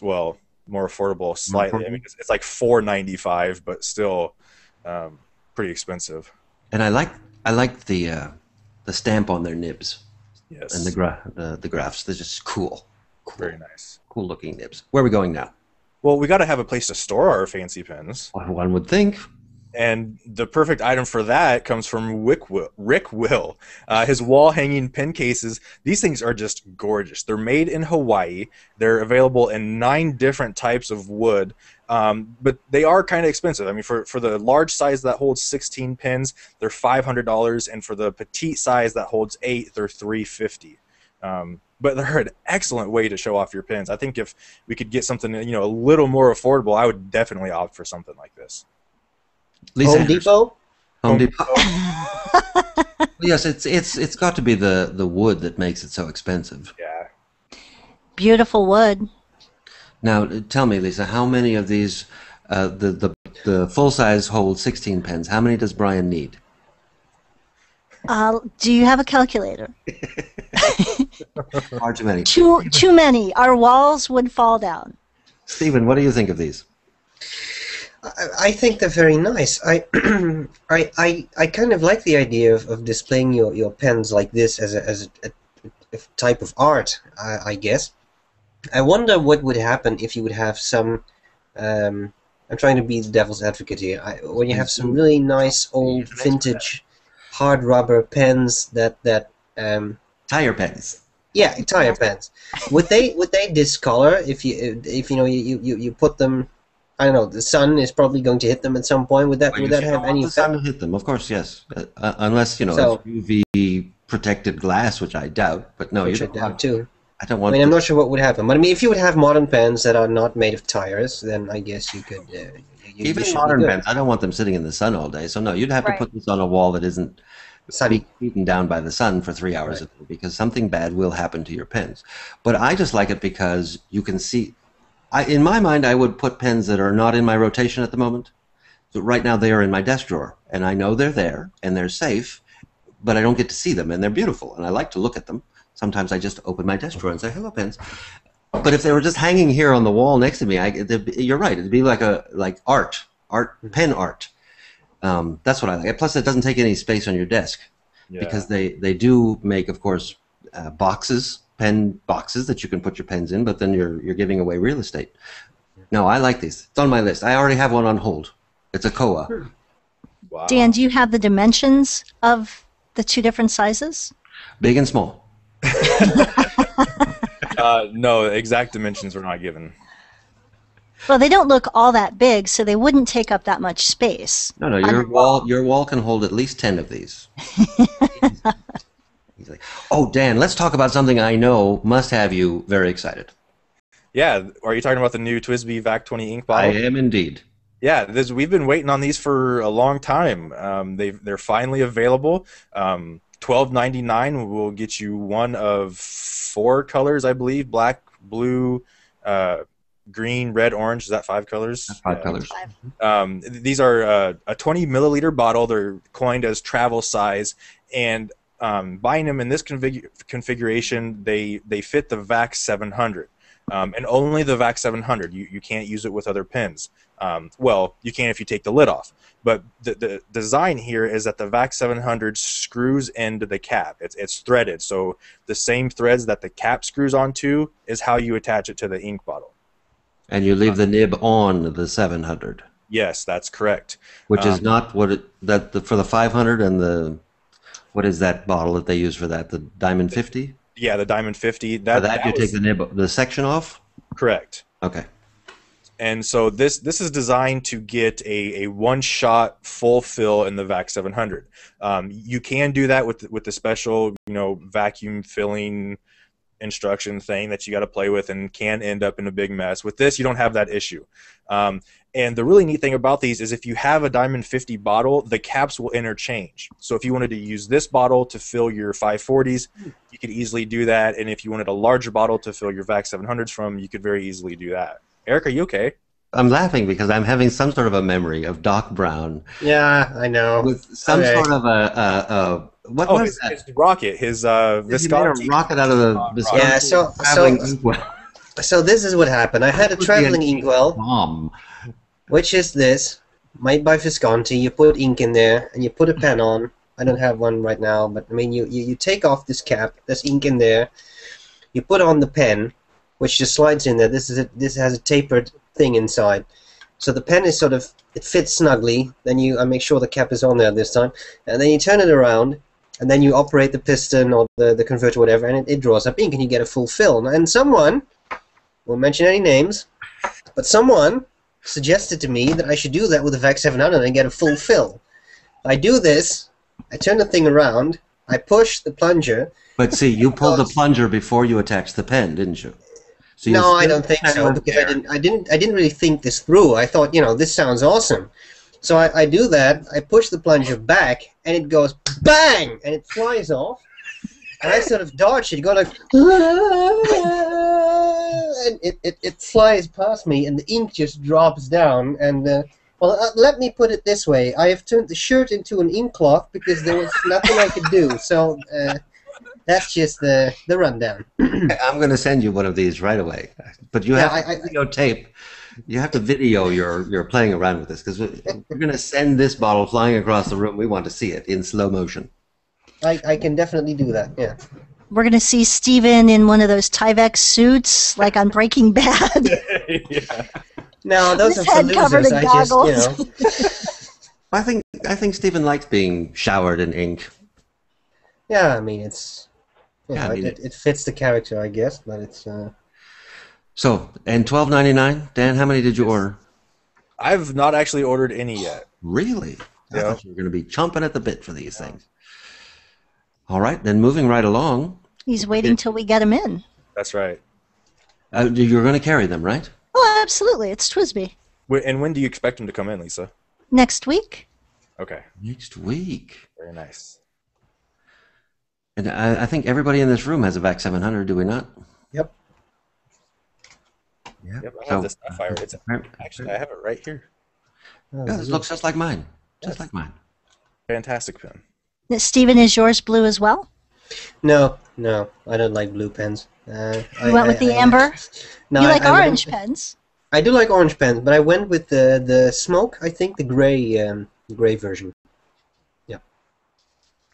well more affordable slightly i mean it's, it's like 495 but still um, pretty expensive And I like I like the uh, the stamp on their nibs yes and the gra- the, the graphs. They're just cool, very nice cool looking nibs. Where are we going now? well we got to have a place to store our fancy pens One would think. And the perfect item for that comes from RiKwill. Rick Will. Uh, his wall hanging pen cases. These things are just gorgeous. They're made in Hawaii. They're available in nine different types of wood, um, but they are kind of expensive. I mean, for, for the large size that holds 16 pens, they're $500, and for the petite size that holds eight, they're 350. Um, but they're an excellent way to show off your pins. I think if we could get something you know a little more affordable, I would definitely opt for something like this. Lisa Home Anderson. Depot. Home Depot. (laughs) yes, it's it's it's got to be the the wood that makes it so expensive. Yeah. Beautiful wood. Now, tell me, Lisa, how many of these, uh, the the the full size hold 16 pens? How many does Brian need? Uh, do you have a calculator? (laughs) Far too many. Too too many. Our walls would fall down. Stephen, what do you think of these? I, I think they're very nice. I, (clears throat) I, I, I kind of like the idea of, of displaying your, your pens like this as a, as a, a, a type of art. I, I guess. I wonder what would happen if you would have some. Um, I'm trying to be the devil's advocate here. I, when you have some really nice old vintage hard rubber pens that that um, Tire pens. yeah, tire pens. Would they would they discolor if you if you know you, you, you put them? I don't know. The sun is probably going to hit them at some point. Would that would that have any the sun effect? will hit them? Of course, yes. Uh, uh, unless you know So- it's UV protected glass, which I doubt. But no, Which you I don't doubt want, too. I don't want. I want. mean, I'm not sure what would happen. But I mean, if you would have modern pens that are not made of tires, then I guess you could. Uh, you, you even should be modern good. pens, I don't want them sitting in the sun all day. So no, you'd have Right. to put this on a wall that isn't Sunny. beaten down by the sun for three hours a day because something bad will happen to your pens. But I just like it because you can see. I, in my mind, I would put pens that are not in my rotation at the moment. So right now, they are in my desk drawer, and I know they're there and they're safe, but I don't get to see them, and they're beautiful, and I like to look at them. Sometimes I just open my desk drawer and say, "Hello, pens." But if they were just hanging here on the wall next to me, I, you're right. It'd be like a like art, art, pen art. Um, that's what I like. Plus, it doesn't take any space on your desk Yeah. because they, they do make, of course, uh, boxes, pen boxes that you can put your pens in, but then you're you're giving away real estate. No, I like these. It's on my list. I already have one on hold. It's a Koa. Wow. Dan, do you have the dimensions of the two different sizes? Big and small. (laughs) Uh, no, exact dimensions were not given. Well, they don't look all that big, so they wouldn't take up that much space. No, no, your wall your wall can hold at least ten of these. (laughs) Easily. Oh, Dan, let's talk about something I know must have you very excited. Yeah, are you talking about the new TWSBI VAC 20 ink bottle? I am indeed. Yeah, this, we've been waiting on these for a long time. Um, they they're finally available. Um, Twelve ninety nine will get you one of four colors, I believe: black, blue, uh, green, red, orange. Is that five colors? That's five Yeah. colors. Um, these are uh, a 20 milliliter bottle. They're coined as travel size, and um, buying them in this config- configuration, they they fit the VAC 700, um, and only the VAC 700. You you can't use it with other pens. Um, well, you can if you take the lid off, but the, the design here is that the VAC 700 screws into the cap. It's it's threaded, so the same threads that the cap screws onto is how you attach it to the ink bottle. And you leave the nib on the 700, Yes, that's correct. which is Um, not what it that the, for the 500 and the what is that bottle that they use for that? The Diamond 50. Yeah, the Diamond 50. For That, that, that you was take the nib the section off. correct. Okay. And so this this is designed to get a, a one shot full fill in the VAC 700. Um, you can do that with with the special you know vacuum filling instruction thing that you got to play with and can end up in a big mess. With this, you don't have that issue. Um, and the really neat thing about these is if you have a Diamond 50 bottle, the caps will interchange. So if you wanted to use this bottle to fill your 540s, you could easily do that. And if you wanted a larger bottle to fill your VAC 700s from, you could very easily do that. Eric, are you okay? I'm laughing because I'm having some sort of a memory of Doc Brown Yeah, I know. with some Okay. sort of a, a, a what Oh, was his, that? his rocket, his uh, He made a rocket out of the Uh, Visconti Yeah, so- so- So this is what happened. I had a traveling inkwell, bomb. Which is this, made by Visconti. You put ink in there, and you put a pen on. I don't have one right now, but I mean, you, you, you take off this cap. There's ink in there. You put on the pen, which just slides in there. This is a, this has a tapered thing inside, so the pen is sort of it fits snugly. Then you I make sure the cap is on there this time, and then you turn it around, and then you operate the piston or the, the converter, whatever, and it, it draws up ink, and you get a full fill. And someone, won't mention any names, but someone suggested to me that I should do that with the VAC 700 and get a full fill. I do this, I turn the thing around, I push the plunger. But see, you (laughs) pulled the plunger before you attached the pen, didn't you? So you no, I don't think so because there. I didn't. I didn't. I didn't really think this through. I thought, you know, this sounds awesome. So I, I do that. I push the plunger back, and it goes bang, and it flies off. And I sort of dodge it, go like, and it, it, it flies past me, and the ink just drops down. And uh, well, uh, let me put it this way: I have turned the shirt into an ink cloth because there was nothing I could do. So uh, that's just the the rundown. (clears throat) I'm going to send you one of these right away. But you Yeah, have I- to videotape. You have to video your your playing around with this because we're going to send this bottle flying across the room. We want to see it in slow motion. I, I can definitely do that. Yeah. We're going to see Stephen in one of those Tyvek suits, like on Breaking (laughs) Bad. (laughs) yeah. No, those His are for head covered losers. in I just, you goggles. know. (laughs) I think I think Stephen likes being showered in ink. Yeah, I mean, it's. You Yeah, I mean, it, it fits the character, I guess, but it's. Uh, So, and twelve ninety nine. Dan, how many did you order? I've not actually ordered any yet. Really? I Yeah. thought you were going to be chomping at the bit for these things. All right, then moving right along. He's waiting till we get him in. That's right. Uh, you're going to carry them, right? Oh, absolutely. It's TWSBI. Wh- And when do you expect him to come in, Lisa? Next week. Okay, Next week. very nice. And I, I think everybody in this room has a VAC 700, do we not? yep. Yep, I So- have this Sapphire. It's actually I have it right here. Yeah, this looks just like mine. Just like mine. Fantastic pen. Now, Stephen, is yours blue as well? No, no, I don't like blue pens. Uh, I, You went with I- the I- amber? No, you I- like I went- orange pens? I do like orange pens, but I went with the the smoke. I think the gray um, gray version. Yeah.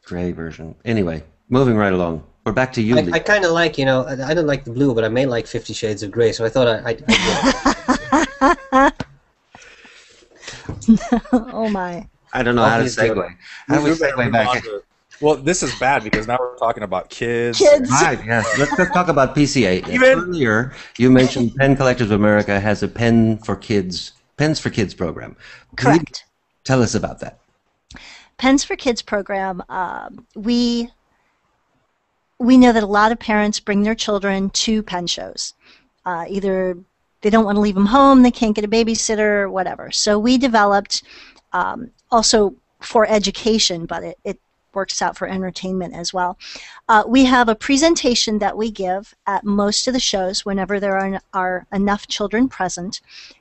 Gray version. Anyway, moving right along. We're back to you, I, I kind of like, you know, I I don't like the blue, but I may like Fifty Shades of Grey, so I thought I, I'd, I'd (laughs) (laughs) oh my. I don't know how to Obviously. segue. How do we Move- move segue back? (laughs) Well, this is bad because now we're talking about kids. Kids. Right, yes. Let's, let's talk about PCA. (laughs) Even- Earlier, you mentioned Pen Collectors of America has a Pen for Kids, Pens for Kids program. Can Correct. tell us about that. Pens for Kids program, um, we we know that a lot of parents bring their children to pen shows. Uh, either they don't want to leave them home, they can't get a babysitter, whatever. So we developed um, also for education, but it, it works out for entertainment as well. Uh, we have a presentation that we give at most of the shows whenever there are, are enough children present,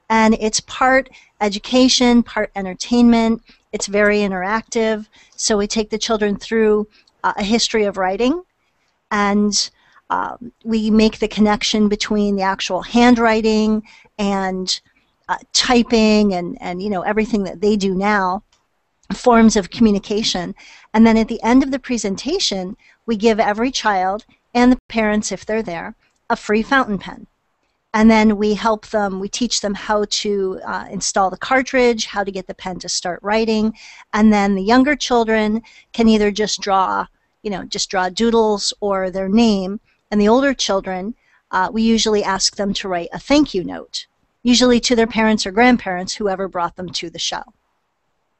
and it's part education, part entertainment. It's very interactive. So we take the children through uh, a history of writing, and um, we make the connection between the actual handwriting and uh, typing and, and you know everything that they do now forms of communication. And then at the end of the presentation we give every child and the parents if they're there a free fountain pen. And then we help them we teach them how to uh, install the cartridge how to get the pen to start writing. And then the younger children can either just draw you know just draw doodles or their name. And the older children uh, we usually ask them to write a thank you note usually to their parents or grandparents whoever brought them to the show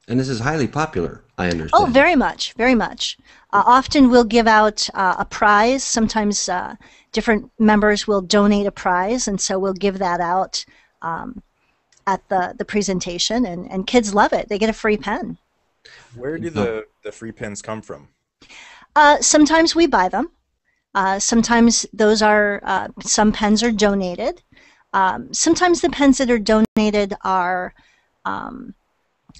And this is highly popular, I understand. Oh, very much, very much. Uh, often we'll give out uh, a prize. Sometimes uh, different members will donate a prize, and so we'll give that out um, at the, the presentation, and, and kids love it. They get a free pen. Where do the, the free pens come from? Uh, sometimes we buy them. Uh, sometimes those are uh, some pens are donated. Um, sometimes the pens that are donated are um,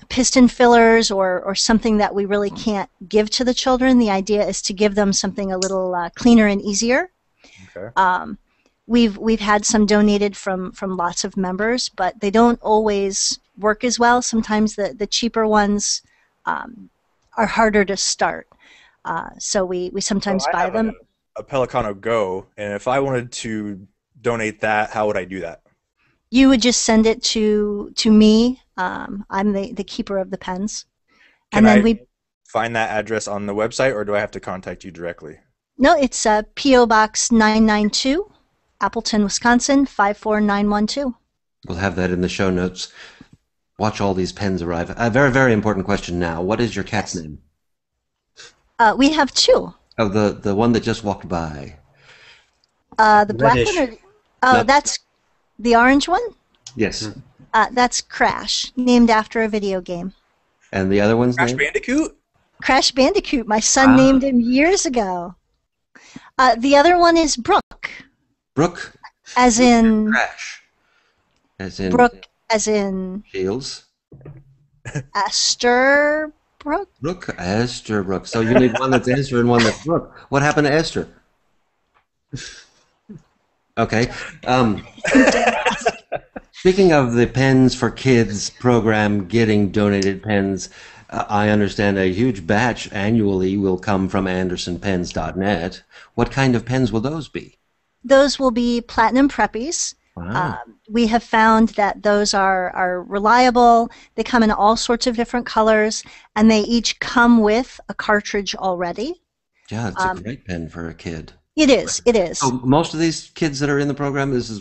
piston fillers or, or something that we really can't give to the children. The idea is to give them something a little uh, cleaner and easier. Okay. Um, we've we've had some donated from from lots of members, but they don't always work as well. Sometimes the the cheaper ones um, are harder to start. Uh, so we, we sometimes I buy them. A, a Pelicano Go, and if I wanted to donate that, how would I do that? You would just send it to to me. Um, I'm the, the keeper of the pens, Can and then I we find that address on the website, or do I have to contact you directly? no, it's uh, PO Box nine nine two, Appleton, Wisconsin five four nine one two. We'll have that in the show notes. Watch all these pens arrive. A very, very important question now. What is your cat's name? Uh, we have two. Oh, the, the one that just walked by. Uh, the black Reddish. one. Or, oh, No. that's the orange one. Yes. Uh, that's Crash, named after a video game. And the other one's Crash name? Bandicoot? Crash Bandicoot. My son Ah. named him years ago. Uh, the other one is Brooke, Brooke as in Crash. As in Brooke, as in Shields. Esther Brooke. Brooke, Esther Brooke. So you need one that's Esther and one that's Brooke. What happened to Esther? (laughs) Okay. Um, (laughs) speaking of the Pens for Kids program getting donated pens, uh, I understand a huge batch annually will come from AndersonPens.net. What kind of pens will those be? Those will be platinum preppies. Wow. Um, we have found that those are, are reliable. They come in all sorts of different colors, and they each come with a cartridge already. yeah, it's um, a great pen for a kid. It is. It is. So most of these kids that are in the program, this is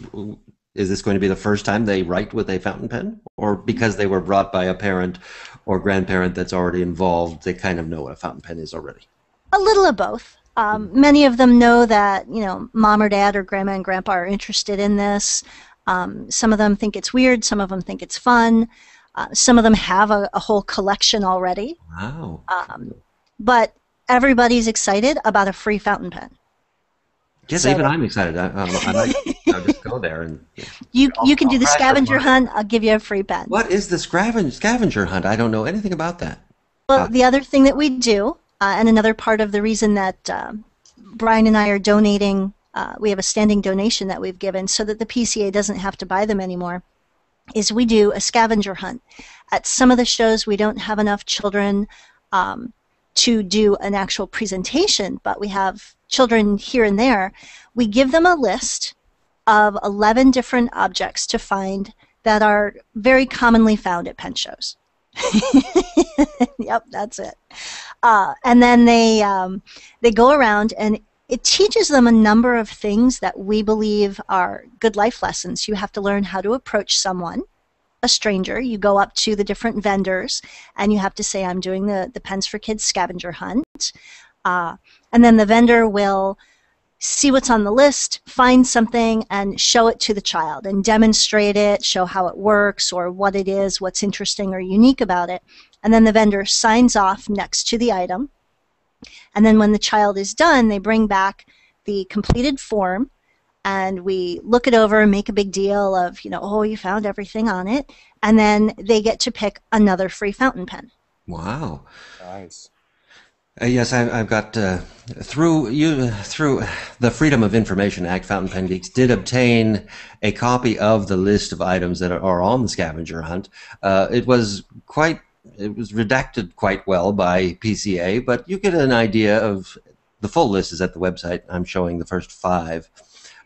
is this going to be the first time they write with a fountain pen, or because they were brought by a parent or grandparent that's already involved, they kind of know what a fountain pen is already. A little of both. Um, many of them know that you know mom or dad or grandma and grandpa are interested in this. Um, some of them think it's weird. Some of them think it's fun. Uh, some of them have a, a whole collection already. Wow. Um, but everybody's excited about a free fountain pen. Yes, so even I'm excited. I, um, I might (laughs) (laughs) you know, just go there and. You I'll- you can do I'll the scavenger hunt. I'll give you a free pen. What is the scavenger scavenger hunt? I don't know anything about that. Well, Ah. the other thing that we do, uh, and another part of the reason that um Brian and I are donating, uh, we have a standing donation that we've given so that the PCA doesn't have to buy them anymore, is we do a scavenger hunt. At some of the shows, we don't have enough children um, to do an actual presentation, but we have children here and there, we give them a list of 11 different objects to find that are very commonly found at pen shows. (laughs) yep, that's it. Uh, and then they um, they go around and it teaches them a number of things that we believe are good life lessons. You have to learn how to approach someone, a stranger. You go up to the different vendors and you have to say, I'm doing the, the Pens for Kids scavenger hunt. Uh, and then the vendor will see what's on the list, find something, and show it to the child and demonstrate it, show how it works or what it is, what's interesting or unique about it. And then the vendor signs off next to the item and then when the child is done, they bring back the completed form and we look it over and make a big deal of, you know, oh, you found everything on it. And then they get to pick another free fountain pen. Wow. Nice. Uh, yes, I, have got uh, through you through the Freedom of Information Act. Fountain Pen Geeks did obtain a copy of the list of items that are, on the scavenger hunt. Uh, it was quite it was redacted quite well by PCA, but you get an idea of the full list is at the website. I'm showing the first five.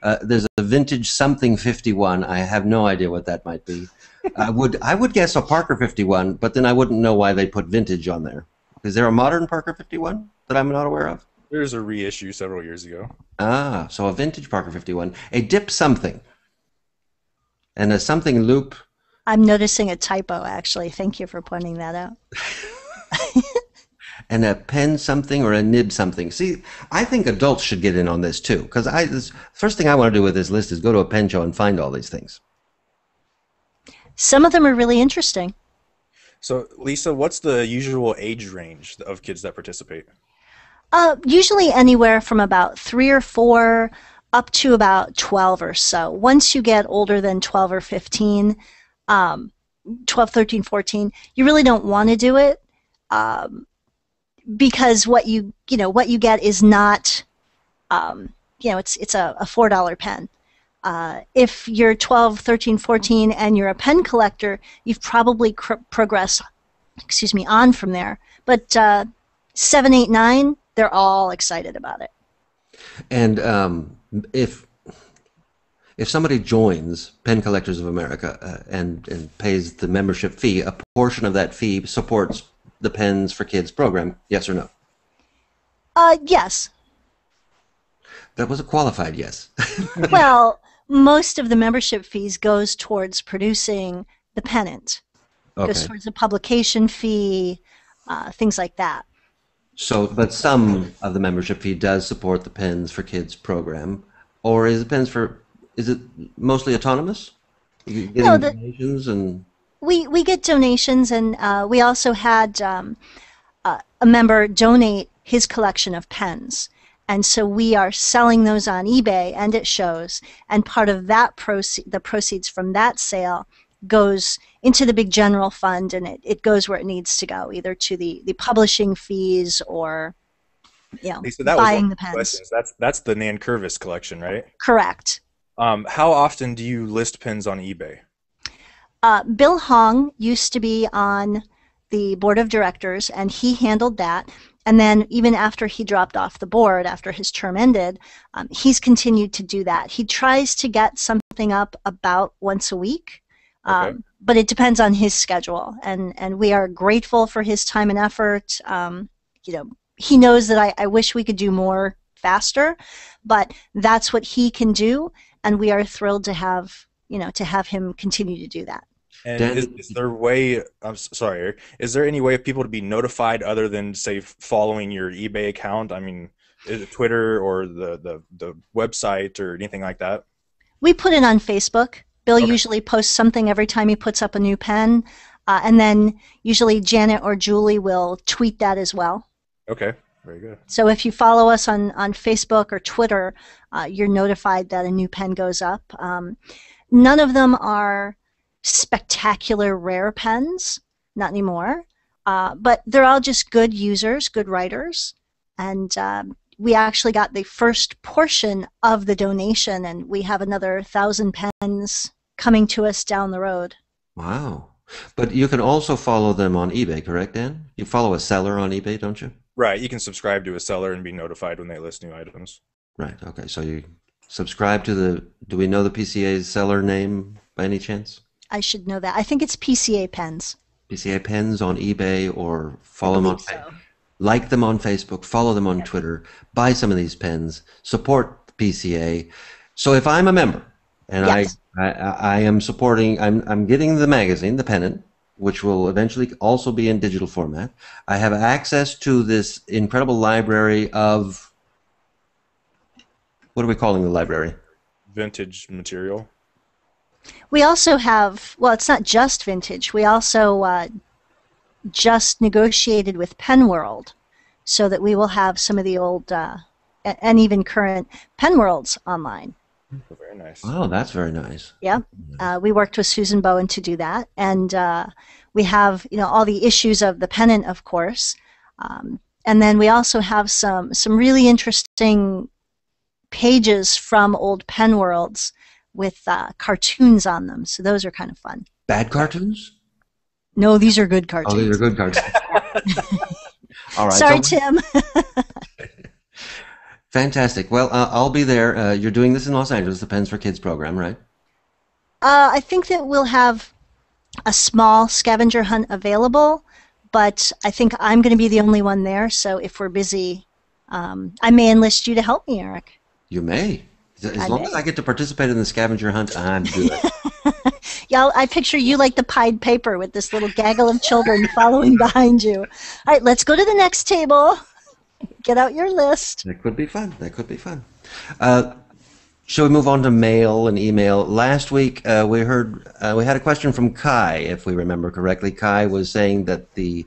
Uh, there's a vintage something 51. I have no idea what that might be. I would I would guess a Parker 51, but then I wouldn't know why they put vintage on there. Is there a modern Parker 51 that I'm not aware of? There's a reissue several years ago. Ah, so a vintage Parker 51, a dip something, and a something loop I'm noticing a typo, actually. Thank you for pointing that out. (laughs) and a pen something or a nib something. See, I think adults should get in on this too, because I this, first thing I want to do with this list is go to a pen show and find all these things. Some of them are really interesting. So, Lisa, what's the usual age range of kids that participate? Uh, usually anywhere from about three or four up to about 12 or so. Once you get older than 12 or 15, um, 12, 13, 14, you really don't want to do it um, because what you you know what you get is not um, you know it's it's a, a four dollar pen. Uh, if you're 12, 13, 14, and you're a pen collector, you've probably cr- progressed, excuse me, on from there. But uh, seven, eight, nine, they're all excited about it. And um, if if somebody joins Pen Collectors of America uh, and, and pays the membership fee, a portion of that fee supports the Pens for Kids program, yes or no? Uh, yes. That was a qualified yes. (laughs) well, most of the membership fees goes towards producing the pennant. Okay. Goes towards the publication fee, uh, things like that. So, but some of the membership fee does support the Pens for Kids program, or is it Pens for is it mostly autonomous? no, the, donations and we we get donations, and uh, we also had um, uh, a member donate his collection of pens. And so we are selling those on eBay and it shows. And part of that proceed, the proceeds from that sale goes into the big general fund and it, it goes where it needs to go, either to the, the publishing fees or you know, that buying the pens. Questions. That's that's the Nankervis collection, right? Correct. Um, how often do you list pins on eBay? Uh, Bill Hong used to be on the board of directors, and he handled that. And then, even after he dropped off the board, after his term ended, um, he's continued to do that. He tries to get something up about once a week, um, okay. but it depends on his schedule. And and we are grateful for his time and effort. Um, you know, he knows that I, I wish we could do more faster, but that's what he can do and we are thrilled to have you know to have him continue to do that. And is, is, there way? I'm sorry. Is there any way of people to be notified other than say following your eBay account? I mean, Twitter or the, the the website or anything like that? We put it on Facebook. Bill okay. usually posts something every time he puts up a new pen, uh, and then usually Janet or Julie will tweet that as well. Okay. Very good. So if you follow us on, on Facebook or Twitter, uh, you're notified that a new pen goes up. Um, none of them are spectacular rare pens, not anymore. Uh, but they're all just good users, good writers. And um, we actually got the first portion of the donation, and we have another thousand pens coming to us down the road. Wow. But you can also follow them on eBay, correct, Dan? You follow a seller on eBay, don't you? Right. You can subscribe to a seller and be notified when they list new items. Right. Okay. So you subscribe to the. Do we know the PCA's seller name by any chance? I should know that. I think it's PCA pens. PCA pens on eBay or follow them on believe so. like them on Facebook, follow them on Twitter, buy some of these pens, support PCA. So if I'm a member and Yes. I, I I am supporting, I'm I'm getting the magazine, the pennant, which will eventually also be in digital format. I have access to this incredible library of what are we calling the library? Vintage material. We also have, well, it's not just vintage. We also uh, just negotiated with Penworld so that we will have some of the old uh, and even current Penworlds online. Very nice. Oh, that's very nice. Yeah, uh, we worked with Susan Bowen to do that, and uh, we have you know all the issues of the pennant, of course, um, and then we also have some some really interesting pages from old pen worlds with uh, cartoons on them. So those are kind of fun. Bad cartoons? No, these are good cartoons. Oh, these are good cartoons. (laughs) All right. Sorry, so- Tim. (laughs) Fantastic. Well, uh, I'll be there. Uh, you're doing this in Los Angeles, the Pens for Kids program, right? Uh, I think that we'll have a small scavenger hunt available, but I think I'm going to be the only one there. So if we're busy, um, I may enlist you to help me, Eric. You may. As I long as I get to participate in the scavenger hunt, I'm good. (laughs) Yeah, I'll- I picture you like the Pied Piper with this little gaggle of children following behind you. All right, let's go to the next table. (laughs) Get out your list. that could be fun. That could be fun. Uh, shall we move on to mail and email? Last week uh, we heard uh, we had a question from Kai, if we remember correctly. Kai was saying that the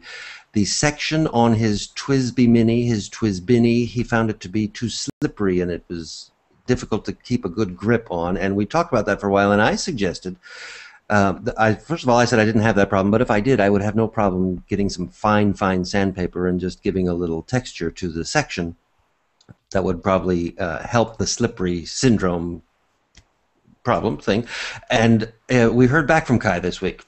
the section on his TWSBI Mini, his Twisbini, he found it to be too slippery and it was difficult to keep a good grip on. And we talked about that for a while, and I suggested. Uh, I, first of all, I said I didn't have that problem, but if I did, I would have no problem getting some fine, fine sandpaper and just giving a little texture to the section. That would probably uh, help the slippery syndrome problem thing. And uh, we heard back from Kai this week.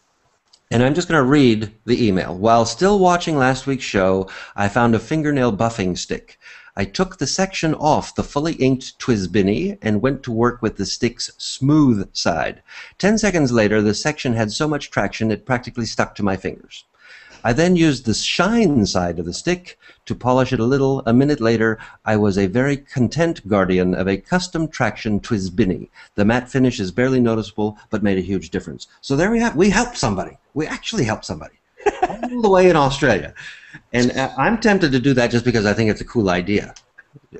And I'm just going to read the email. While still watching last week's show, I found a fingernail buffing stick. I took the section off the fully inked Twisbini and went to work with the stick's smooth side. Ten seconds later, the section had so much traction it practically stuck to my fingers. I then used the shine side of the stick to polish it a little. A minute later, I was a very content guardian of a custom traction Twisbini. The matte finish is barely noticeable, but made a huge difference. So there we have. We helped somebody. We actually helped somebody (laughs) all the way in Australia, and uh, I'm tempted to do that just because I think it's a cool idea.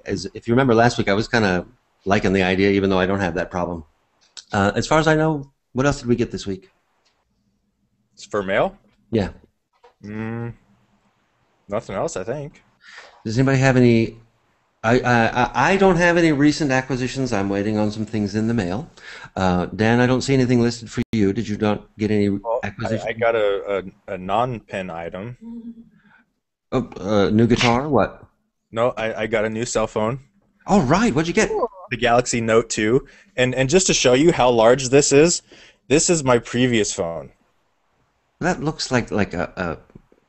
As if you remember last week, I was kind of liking the idea, even though I don't have that problem. Uh, as far as I know, what else did we get this week? It's for mail? Yeah. Mm, nothing else, I think. Does anybody have any? I, I I- I don't have any recent acquisitions. I'm waiting on some things in the mail. Uh, Dan, I don't see anything listed for you. Did you not get any Well, I, acquisitions? I got a, a, a non-pen item. Oh, uh, new guitar? What? No, I, I got a new cell phone, All right. What'd you get? the Galaxy Note 2. And, and just to show you how large this is, this is my previous phone. That looks like like a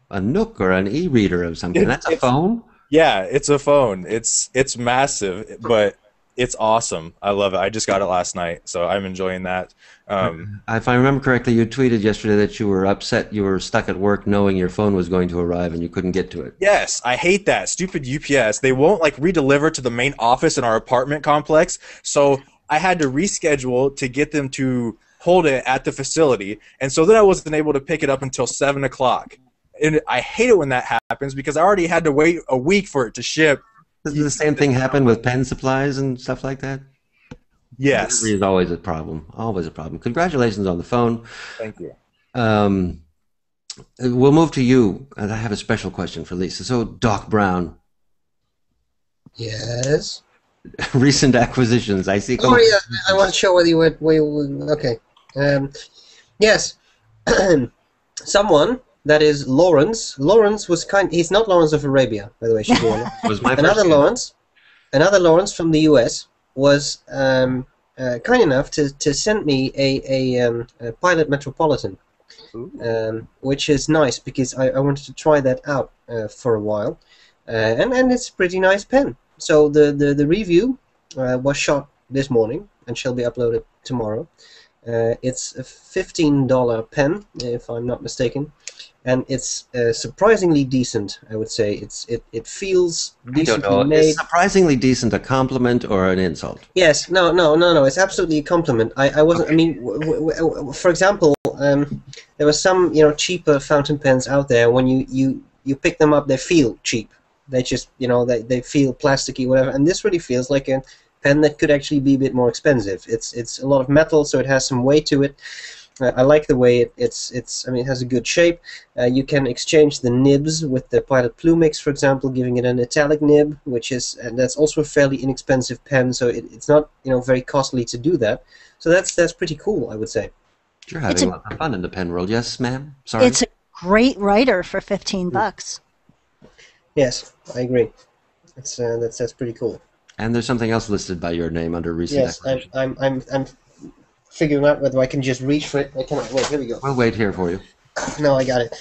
a, a Nook or an e-reader of something. It- That's a phone. Yeah, it's a phone. It's it's massive, but it's awesome. I love it. I just got it last night, so I'm enjoying that. Um, If I remember correctly, you tweeted yesterday that you were upset. You were stuck at work, knowing your phone was going to arrive and you couldn't get to it. yes, I hate that stupid UPS. They won't like redeliver to the main office in our apartment complex, so I had to reschedule to get them to hold it at the facility, and so then I wasn't able to pick it up until seven o'clock. And I hate it when that happens because I already had to wait a week for it to ship. Does the same thing happen with pen supplies and stuff like that? Yes, Delivery is always a problem. Always a problem. Congratulations on the phone. thank you. Um, we'll move to you. And I have a special question for Lisa. So, Doc Brown, Yes. (laughs) recent acquisitions. I see. Oh yeah, I wasn't sure whether you were. Where you were okay. Um, yes. (clears throat) Someone that is Lawrence. Lawrence was kind. He's not Lawrence of Arabia, by the way. Should be honest. was my another Lawrence, another Lawrence from the U.S. was um, uh, kind enough to, to send me a a, um, a Pilot Metropolitan, um, which is nice because I, I wanted to try that out uh, for a while. uh, and and it's a pretty nice pen. So the the the review uh, was shot this morning and shall be uploaded tomorrow. Uh, it's a fifteen dollar pen, if I'm not mistaken, and it's uh, surprisingly decent. I would say it's it, it feels I don't decently know. made. Is surprisingly decent a compliment or an insult? Yes, no, no, no, no. It's absolutely a compliment. I, I wasn't. I mean, w- w- w- for example, um, there were some you know cheaper fountain pens out there. When you you you pick them up, they feel cheap. They just you know they they feel plasticky, whatever. And this really feels like a pen that could actually be a bit more expensive. It's it's a lot of metal, so it has some weight to it. Uh, I like the way it, it's it's. I mean, it has a good shape. Uh, you can exchange the nibs with the Pilot Plumix, for example, giving it an italic nib, which is and that's also a fairly inexpensive pen, so it, it's not you know very costly to do that. So that's that's pretty cool, I would say. You're It's having a- lots of fun in the pen world. Yes, ma'am? Sorry. It's a great writer for 15 bucks. Yes, I agree. That's uh, that's that's pretty cool. and there's something else listed by your name under recent Yes, I'm. I'm I'm I'm figuring out whether I can just reach for it. I cannot. Wait, here we go. We'll wait here for you. No, I got it.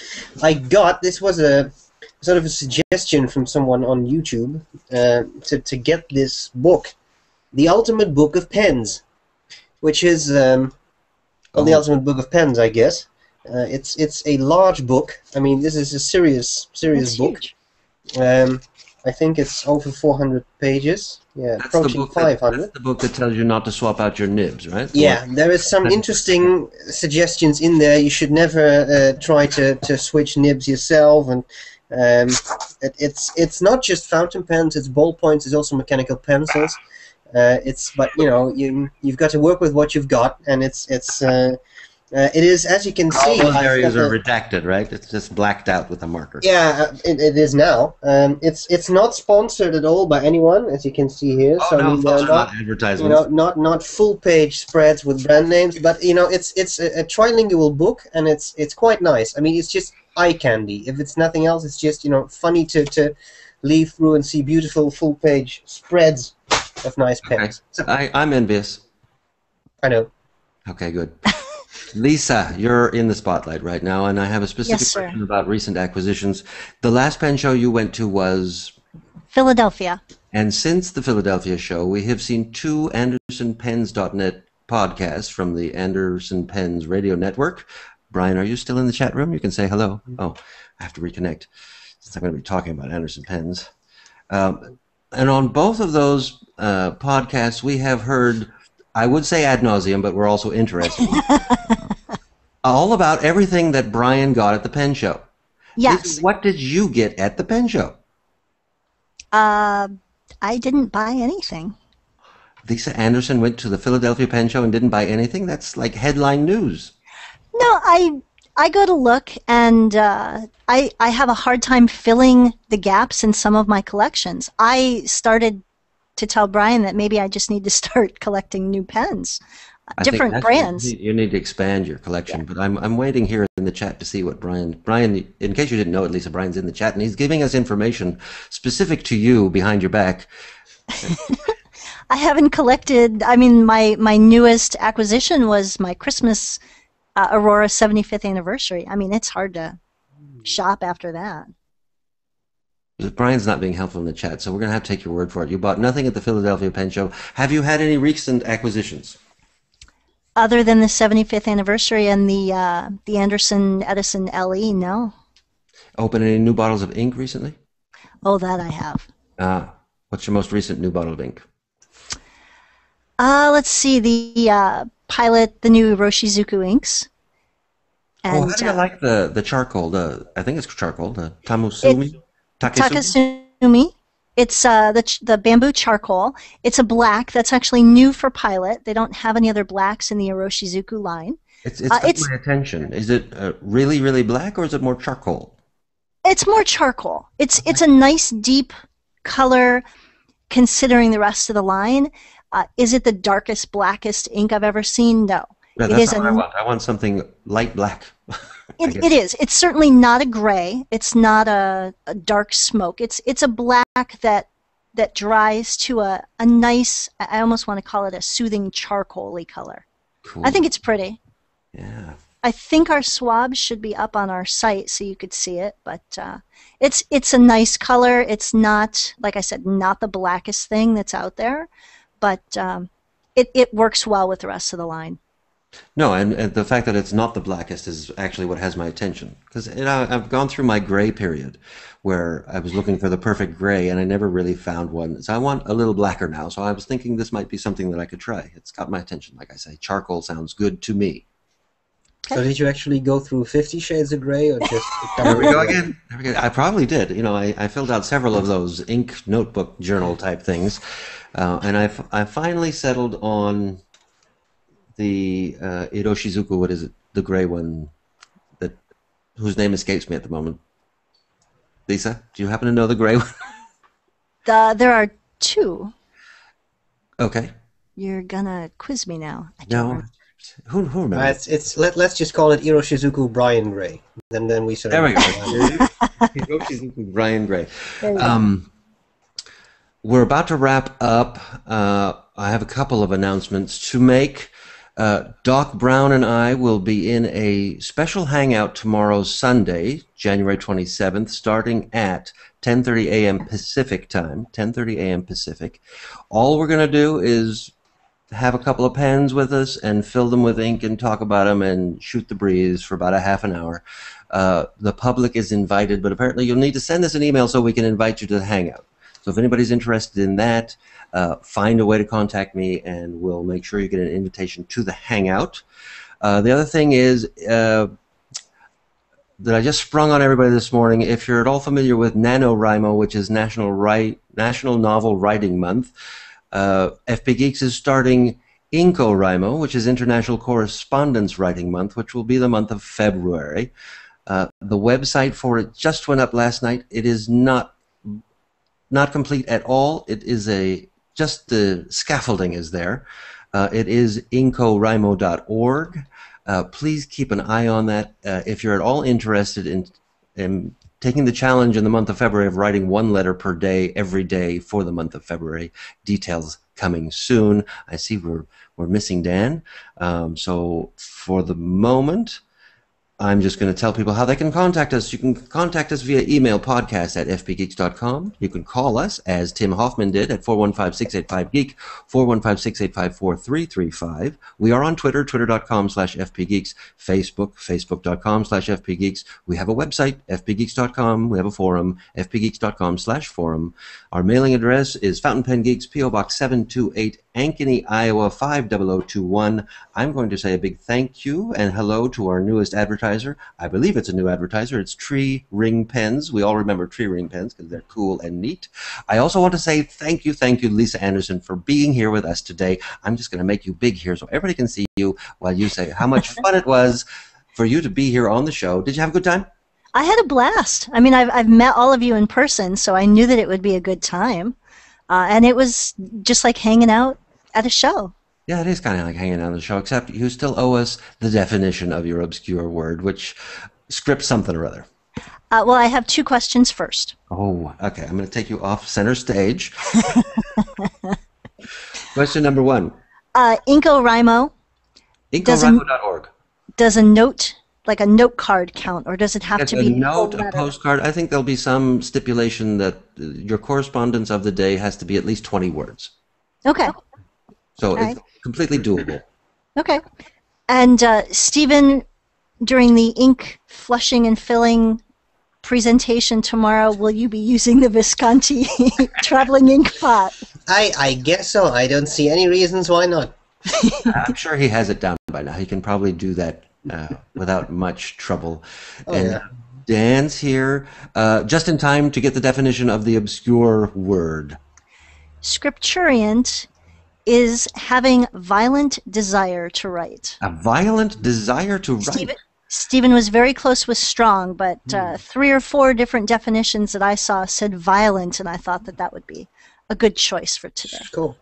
I got this was a sort of a suggestion from someone on YouTube uh, to to get this book, the Ultimate Book of Pens, which is um, well, the Oh. Ultimate Book of Pens, I guess. Uh, it's it's a large book. I mean, this is a serious serious That's book. huge. Um, I think it's over 400 pages. Yeah, That's approaching book that, 500. that's the book that tells you not to swap out your nibs, right? Yeah, there is some interesting suggestions in there. You should never uh, try to, to switch nibs yourself, and um, it, it's it's not just fountain pens. It's ballpoints. It's also mechanical pencils. Uh, it's but you know you you've got to work with what you've got, and it's it's uh, uh, it is as you can All see. those areas are redacted, right? It's just blacked out with a marker. yeah, uh, it, it is now. Um, it's it's not sponsored at all by anyone, as you can see here. Oh, so no, those are not not you know not not full page spreads with brand names but you know it's it's a, a trilingual book and it's it's quite nice i mean it's just eye candy if it's nothing else it's just you know funny to to leaf through and see beautiful full page spreads of nice Okay. pens so, I, I'm envious. i know Okay, good. (laughs) Lisa, you're in the spotlight right now, and I have a specific Yes, question about recent acquisitions. The last pen show you went to was, Philadelphia. and since the Philadelphia show, we have seen two AndersonPens.net podcasts from the Anderson Pens Radio Network. Brian, are you still in the chat room? You can say hello. Oh, I have to reconnect since I'm going to be talking about Anderson Pens. Um, and on both of those uh, podcasts, we have heard, I would say ad nauseum, but we're also interested, (laughs) all about everything that Brian got at the pen show. Yes. What did you get at the pen show? Uh, I didn't buy anything. Lisa Anderson went to the Philadelphia Pen Show and didn't buy anything? That's like headline news. No, I I go to look and uh, I I have a hard time filling the gaps in some of my collections. I started to tell Brian that maybe I just need to (laughs) start collecting new pens, I different brands. You need to expand your collection, but I'm, I'm waiting here in the chat to see what Brian. Brian, in case you didn't know it, Lisa, Brian's in the chat and he's giving us information specific to you behind your back. (laughs) I haven't collected. I mean, my my newest acquisition was my Christmas uh, Aurora 75th anniversary. I mean, it's hard to shop after that. Brian's not being helpful in the chat, so we're going to have to take your word for it. You bought nothing at the Philadelphia Pen Show. Have you had any recent acquisitions? Other than the 75th anniversary and the uh, the Anderson Edison LE, no. Opened any new bottles of ink recently? Oh, that I have. Uh, what's your most recent new bottle of ink? Uh, let's see the uh, pilot, the new Iroshizuku inks. oh, how do you uh, like the, the charcoal? The I think it's charcoal. The Tamusumi? Takesumi? Takasumi. It's uh, the ch- the bamboo charcoal. It's a black that's actually new for Pilot. They don't have any other blacks in the Iroshizuku line. It's, it's Uh, it's- my attention. Is it uh, really, really black or is it more charcoal? It's more charcoal. It's it's a nice deep color, considering the rest of the line. Uh, is it the darkest, blackest ink I've ever seen? No. It that's is not what I want. I want something light black. (laughs) It, it is. It's certainly not a gray. It's not a, a dark smoke. It's it's a black that that dries to a, a nice. I almost want to call it a soothing charcoaly color. Cool. I think it's pretty. Yeah. I think our swabs should be up on our site so you could see it, but uh, it's it's a nice color. It's not, like I said, not the blackest thing that's out there, but um, it, it works well with the rest of the line. No, and, and the fact that it's not the blackest is actually what has my attention. Because you know, I've gone through my gray period where I was looking for the perfect gray and I never really found one. So I want a little blacker now. So I was thinking this might be something that I could try. It's got my attention, like I say. Charcoal sounds good to me. So did you actually go through Fifty Shades of Grey, or just? There we go again. There we go. I probably did. You know, I, I filled out several of those ink notebook journal type things, uh, and I, I finally settled on the uh, Iroshizuku. What is it? The gray one, that whose name escapes me at the moment. Lisa, do you happen to know the gray one? The, (laughs) there are two. okay. You're gonna quiz me now. I No. remember. Who who Uh, remembers? it's, it's let, let's just call it Iroshizuku Brian Gray, and then we sort There of. we go. (laughs) (laughs) Iroshizuku Brian Gray. There you go. Um, we're about to wrap up. Uh, I have a couple of announcements to make. Uh, Doc Brown and I will be in a special hangout tomorrow, Sunday, January 27th, starting at 10:30 a.m. Pacific time. 10:30 a.m. Pacific. All we're going to do is have a couple of pens with us and fill them with ink and talk about them and shoot the breeze for about a half an hour. Uh, the public is invited, but apparently you'll need to send us an email so we can invite you to the hangout. So if anybody's interested in that, uh, find a way to contact me, and we'll make sure you get an invitation to the hangout. Uh, the other thing is uh, that I just sprung on everybody this morning. If you're at all familiar with NaNoWriMo, which is National Write National Novel Writing Month, uh, FP Geeks is starting IncoWriMo, which is International Correspondence Writing Month, which will be the month of February. Uh, the website for it just went up last night. It is not not complete at all. It is a just the scaffolding is there. Uh, it is incowrimo.org. Uh, please keep an eye on that. Uh, if you're at all interested in, in taking the challenge in the month of February of writing one letter per day every day for the month of February, details coming soon. I see we're we're missing Dan. Um, so for the moment, I'm just going to tell people how they can contact us. You can contact us via email podcast at fpgeeks.com. You can call us, as Tim Hoffman did, at 415-685-GEEK, 415-685-4335. We are on Twitter, twitter.com slash fpgeeks, Facebook, facebook.com slash fpgeeks. We have a website, fpgeeks.com. We have a forum, fpgeeks.com slash forum. Our mailing address is Fountain Pen Geeks, P.O. Box 728, Ankeny, Iowa 50021. I'm going to say a big thank you and hello to our newest advertiser. I believe it's a new advertiser. It's Tree Ring Pens. We all remember Tree Ring Pens because they're cool and neat. I also want to say thank you, thank you, Lisa Anderson, for being here with us today. I'm just going to make you big here so everybody can see you while you say how much fun it was for you to be here on the show. Did you have a good time? I had a blast. I mean, I've, I've met all of you in person, so I knew that it would be a good time. Uh, and it was just like hanging out at a show. Yeah, it is kind of like hanging out on the show, except you still owe us the definition of your obscure word, which scripts something or other. Uh, well, I have two questions first. Oh, okay. I'm going to take you off center stage. (laughs) Question number one. Uh, IncoWriMo, IncoWriMo.org. does a note, like a note card count, or does it have to be a note, a postcard. I think there'll be some stipulation that your correspondence of the day has to be at least 20 words. Okay, So Okay. it's completely doable. okay. And uh, Stephen, during the ink flushing and filling presentation tomorrow, will you be using the Visconti (laughs) traveling ink pot? I I guess so. I don't see any reasons why not. (laughs) I'm sure he has it down by now. He can probably do that uh, without much trouble. Oh, and yeah. Dan's here uh, just in time to get the definition of the obscure word. Scripturient is having violent desire to write. A violent desire to write. Stephen, Stephen was very close with strong, but Hmm. uh, three or four different definitions that I saw said violent, and I thought that that would be a good choice for today. Cool.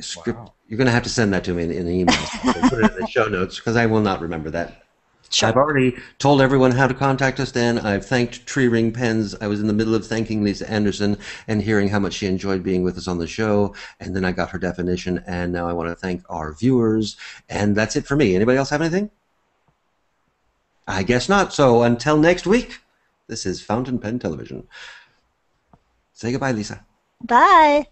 Script. You're going to have to send that to me in, in the email. Put it in the show notes because I will not remember that. Sure. I've already told everyone how to contact us, Dan. I've thanked Tree Ring Pens. I was in the middle of thanking Lisa Anderson and hearing how much she enjoyed being with us on the show. And then I got her definition. And now I want to thank our viewers. And that's it for me. Anybody else have anything? I guess not. So until next week, this is Fountain Pen Television. Say goodbye, Lisa. Bye.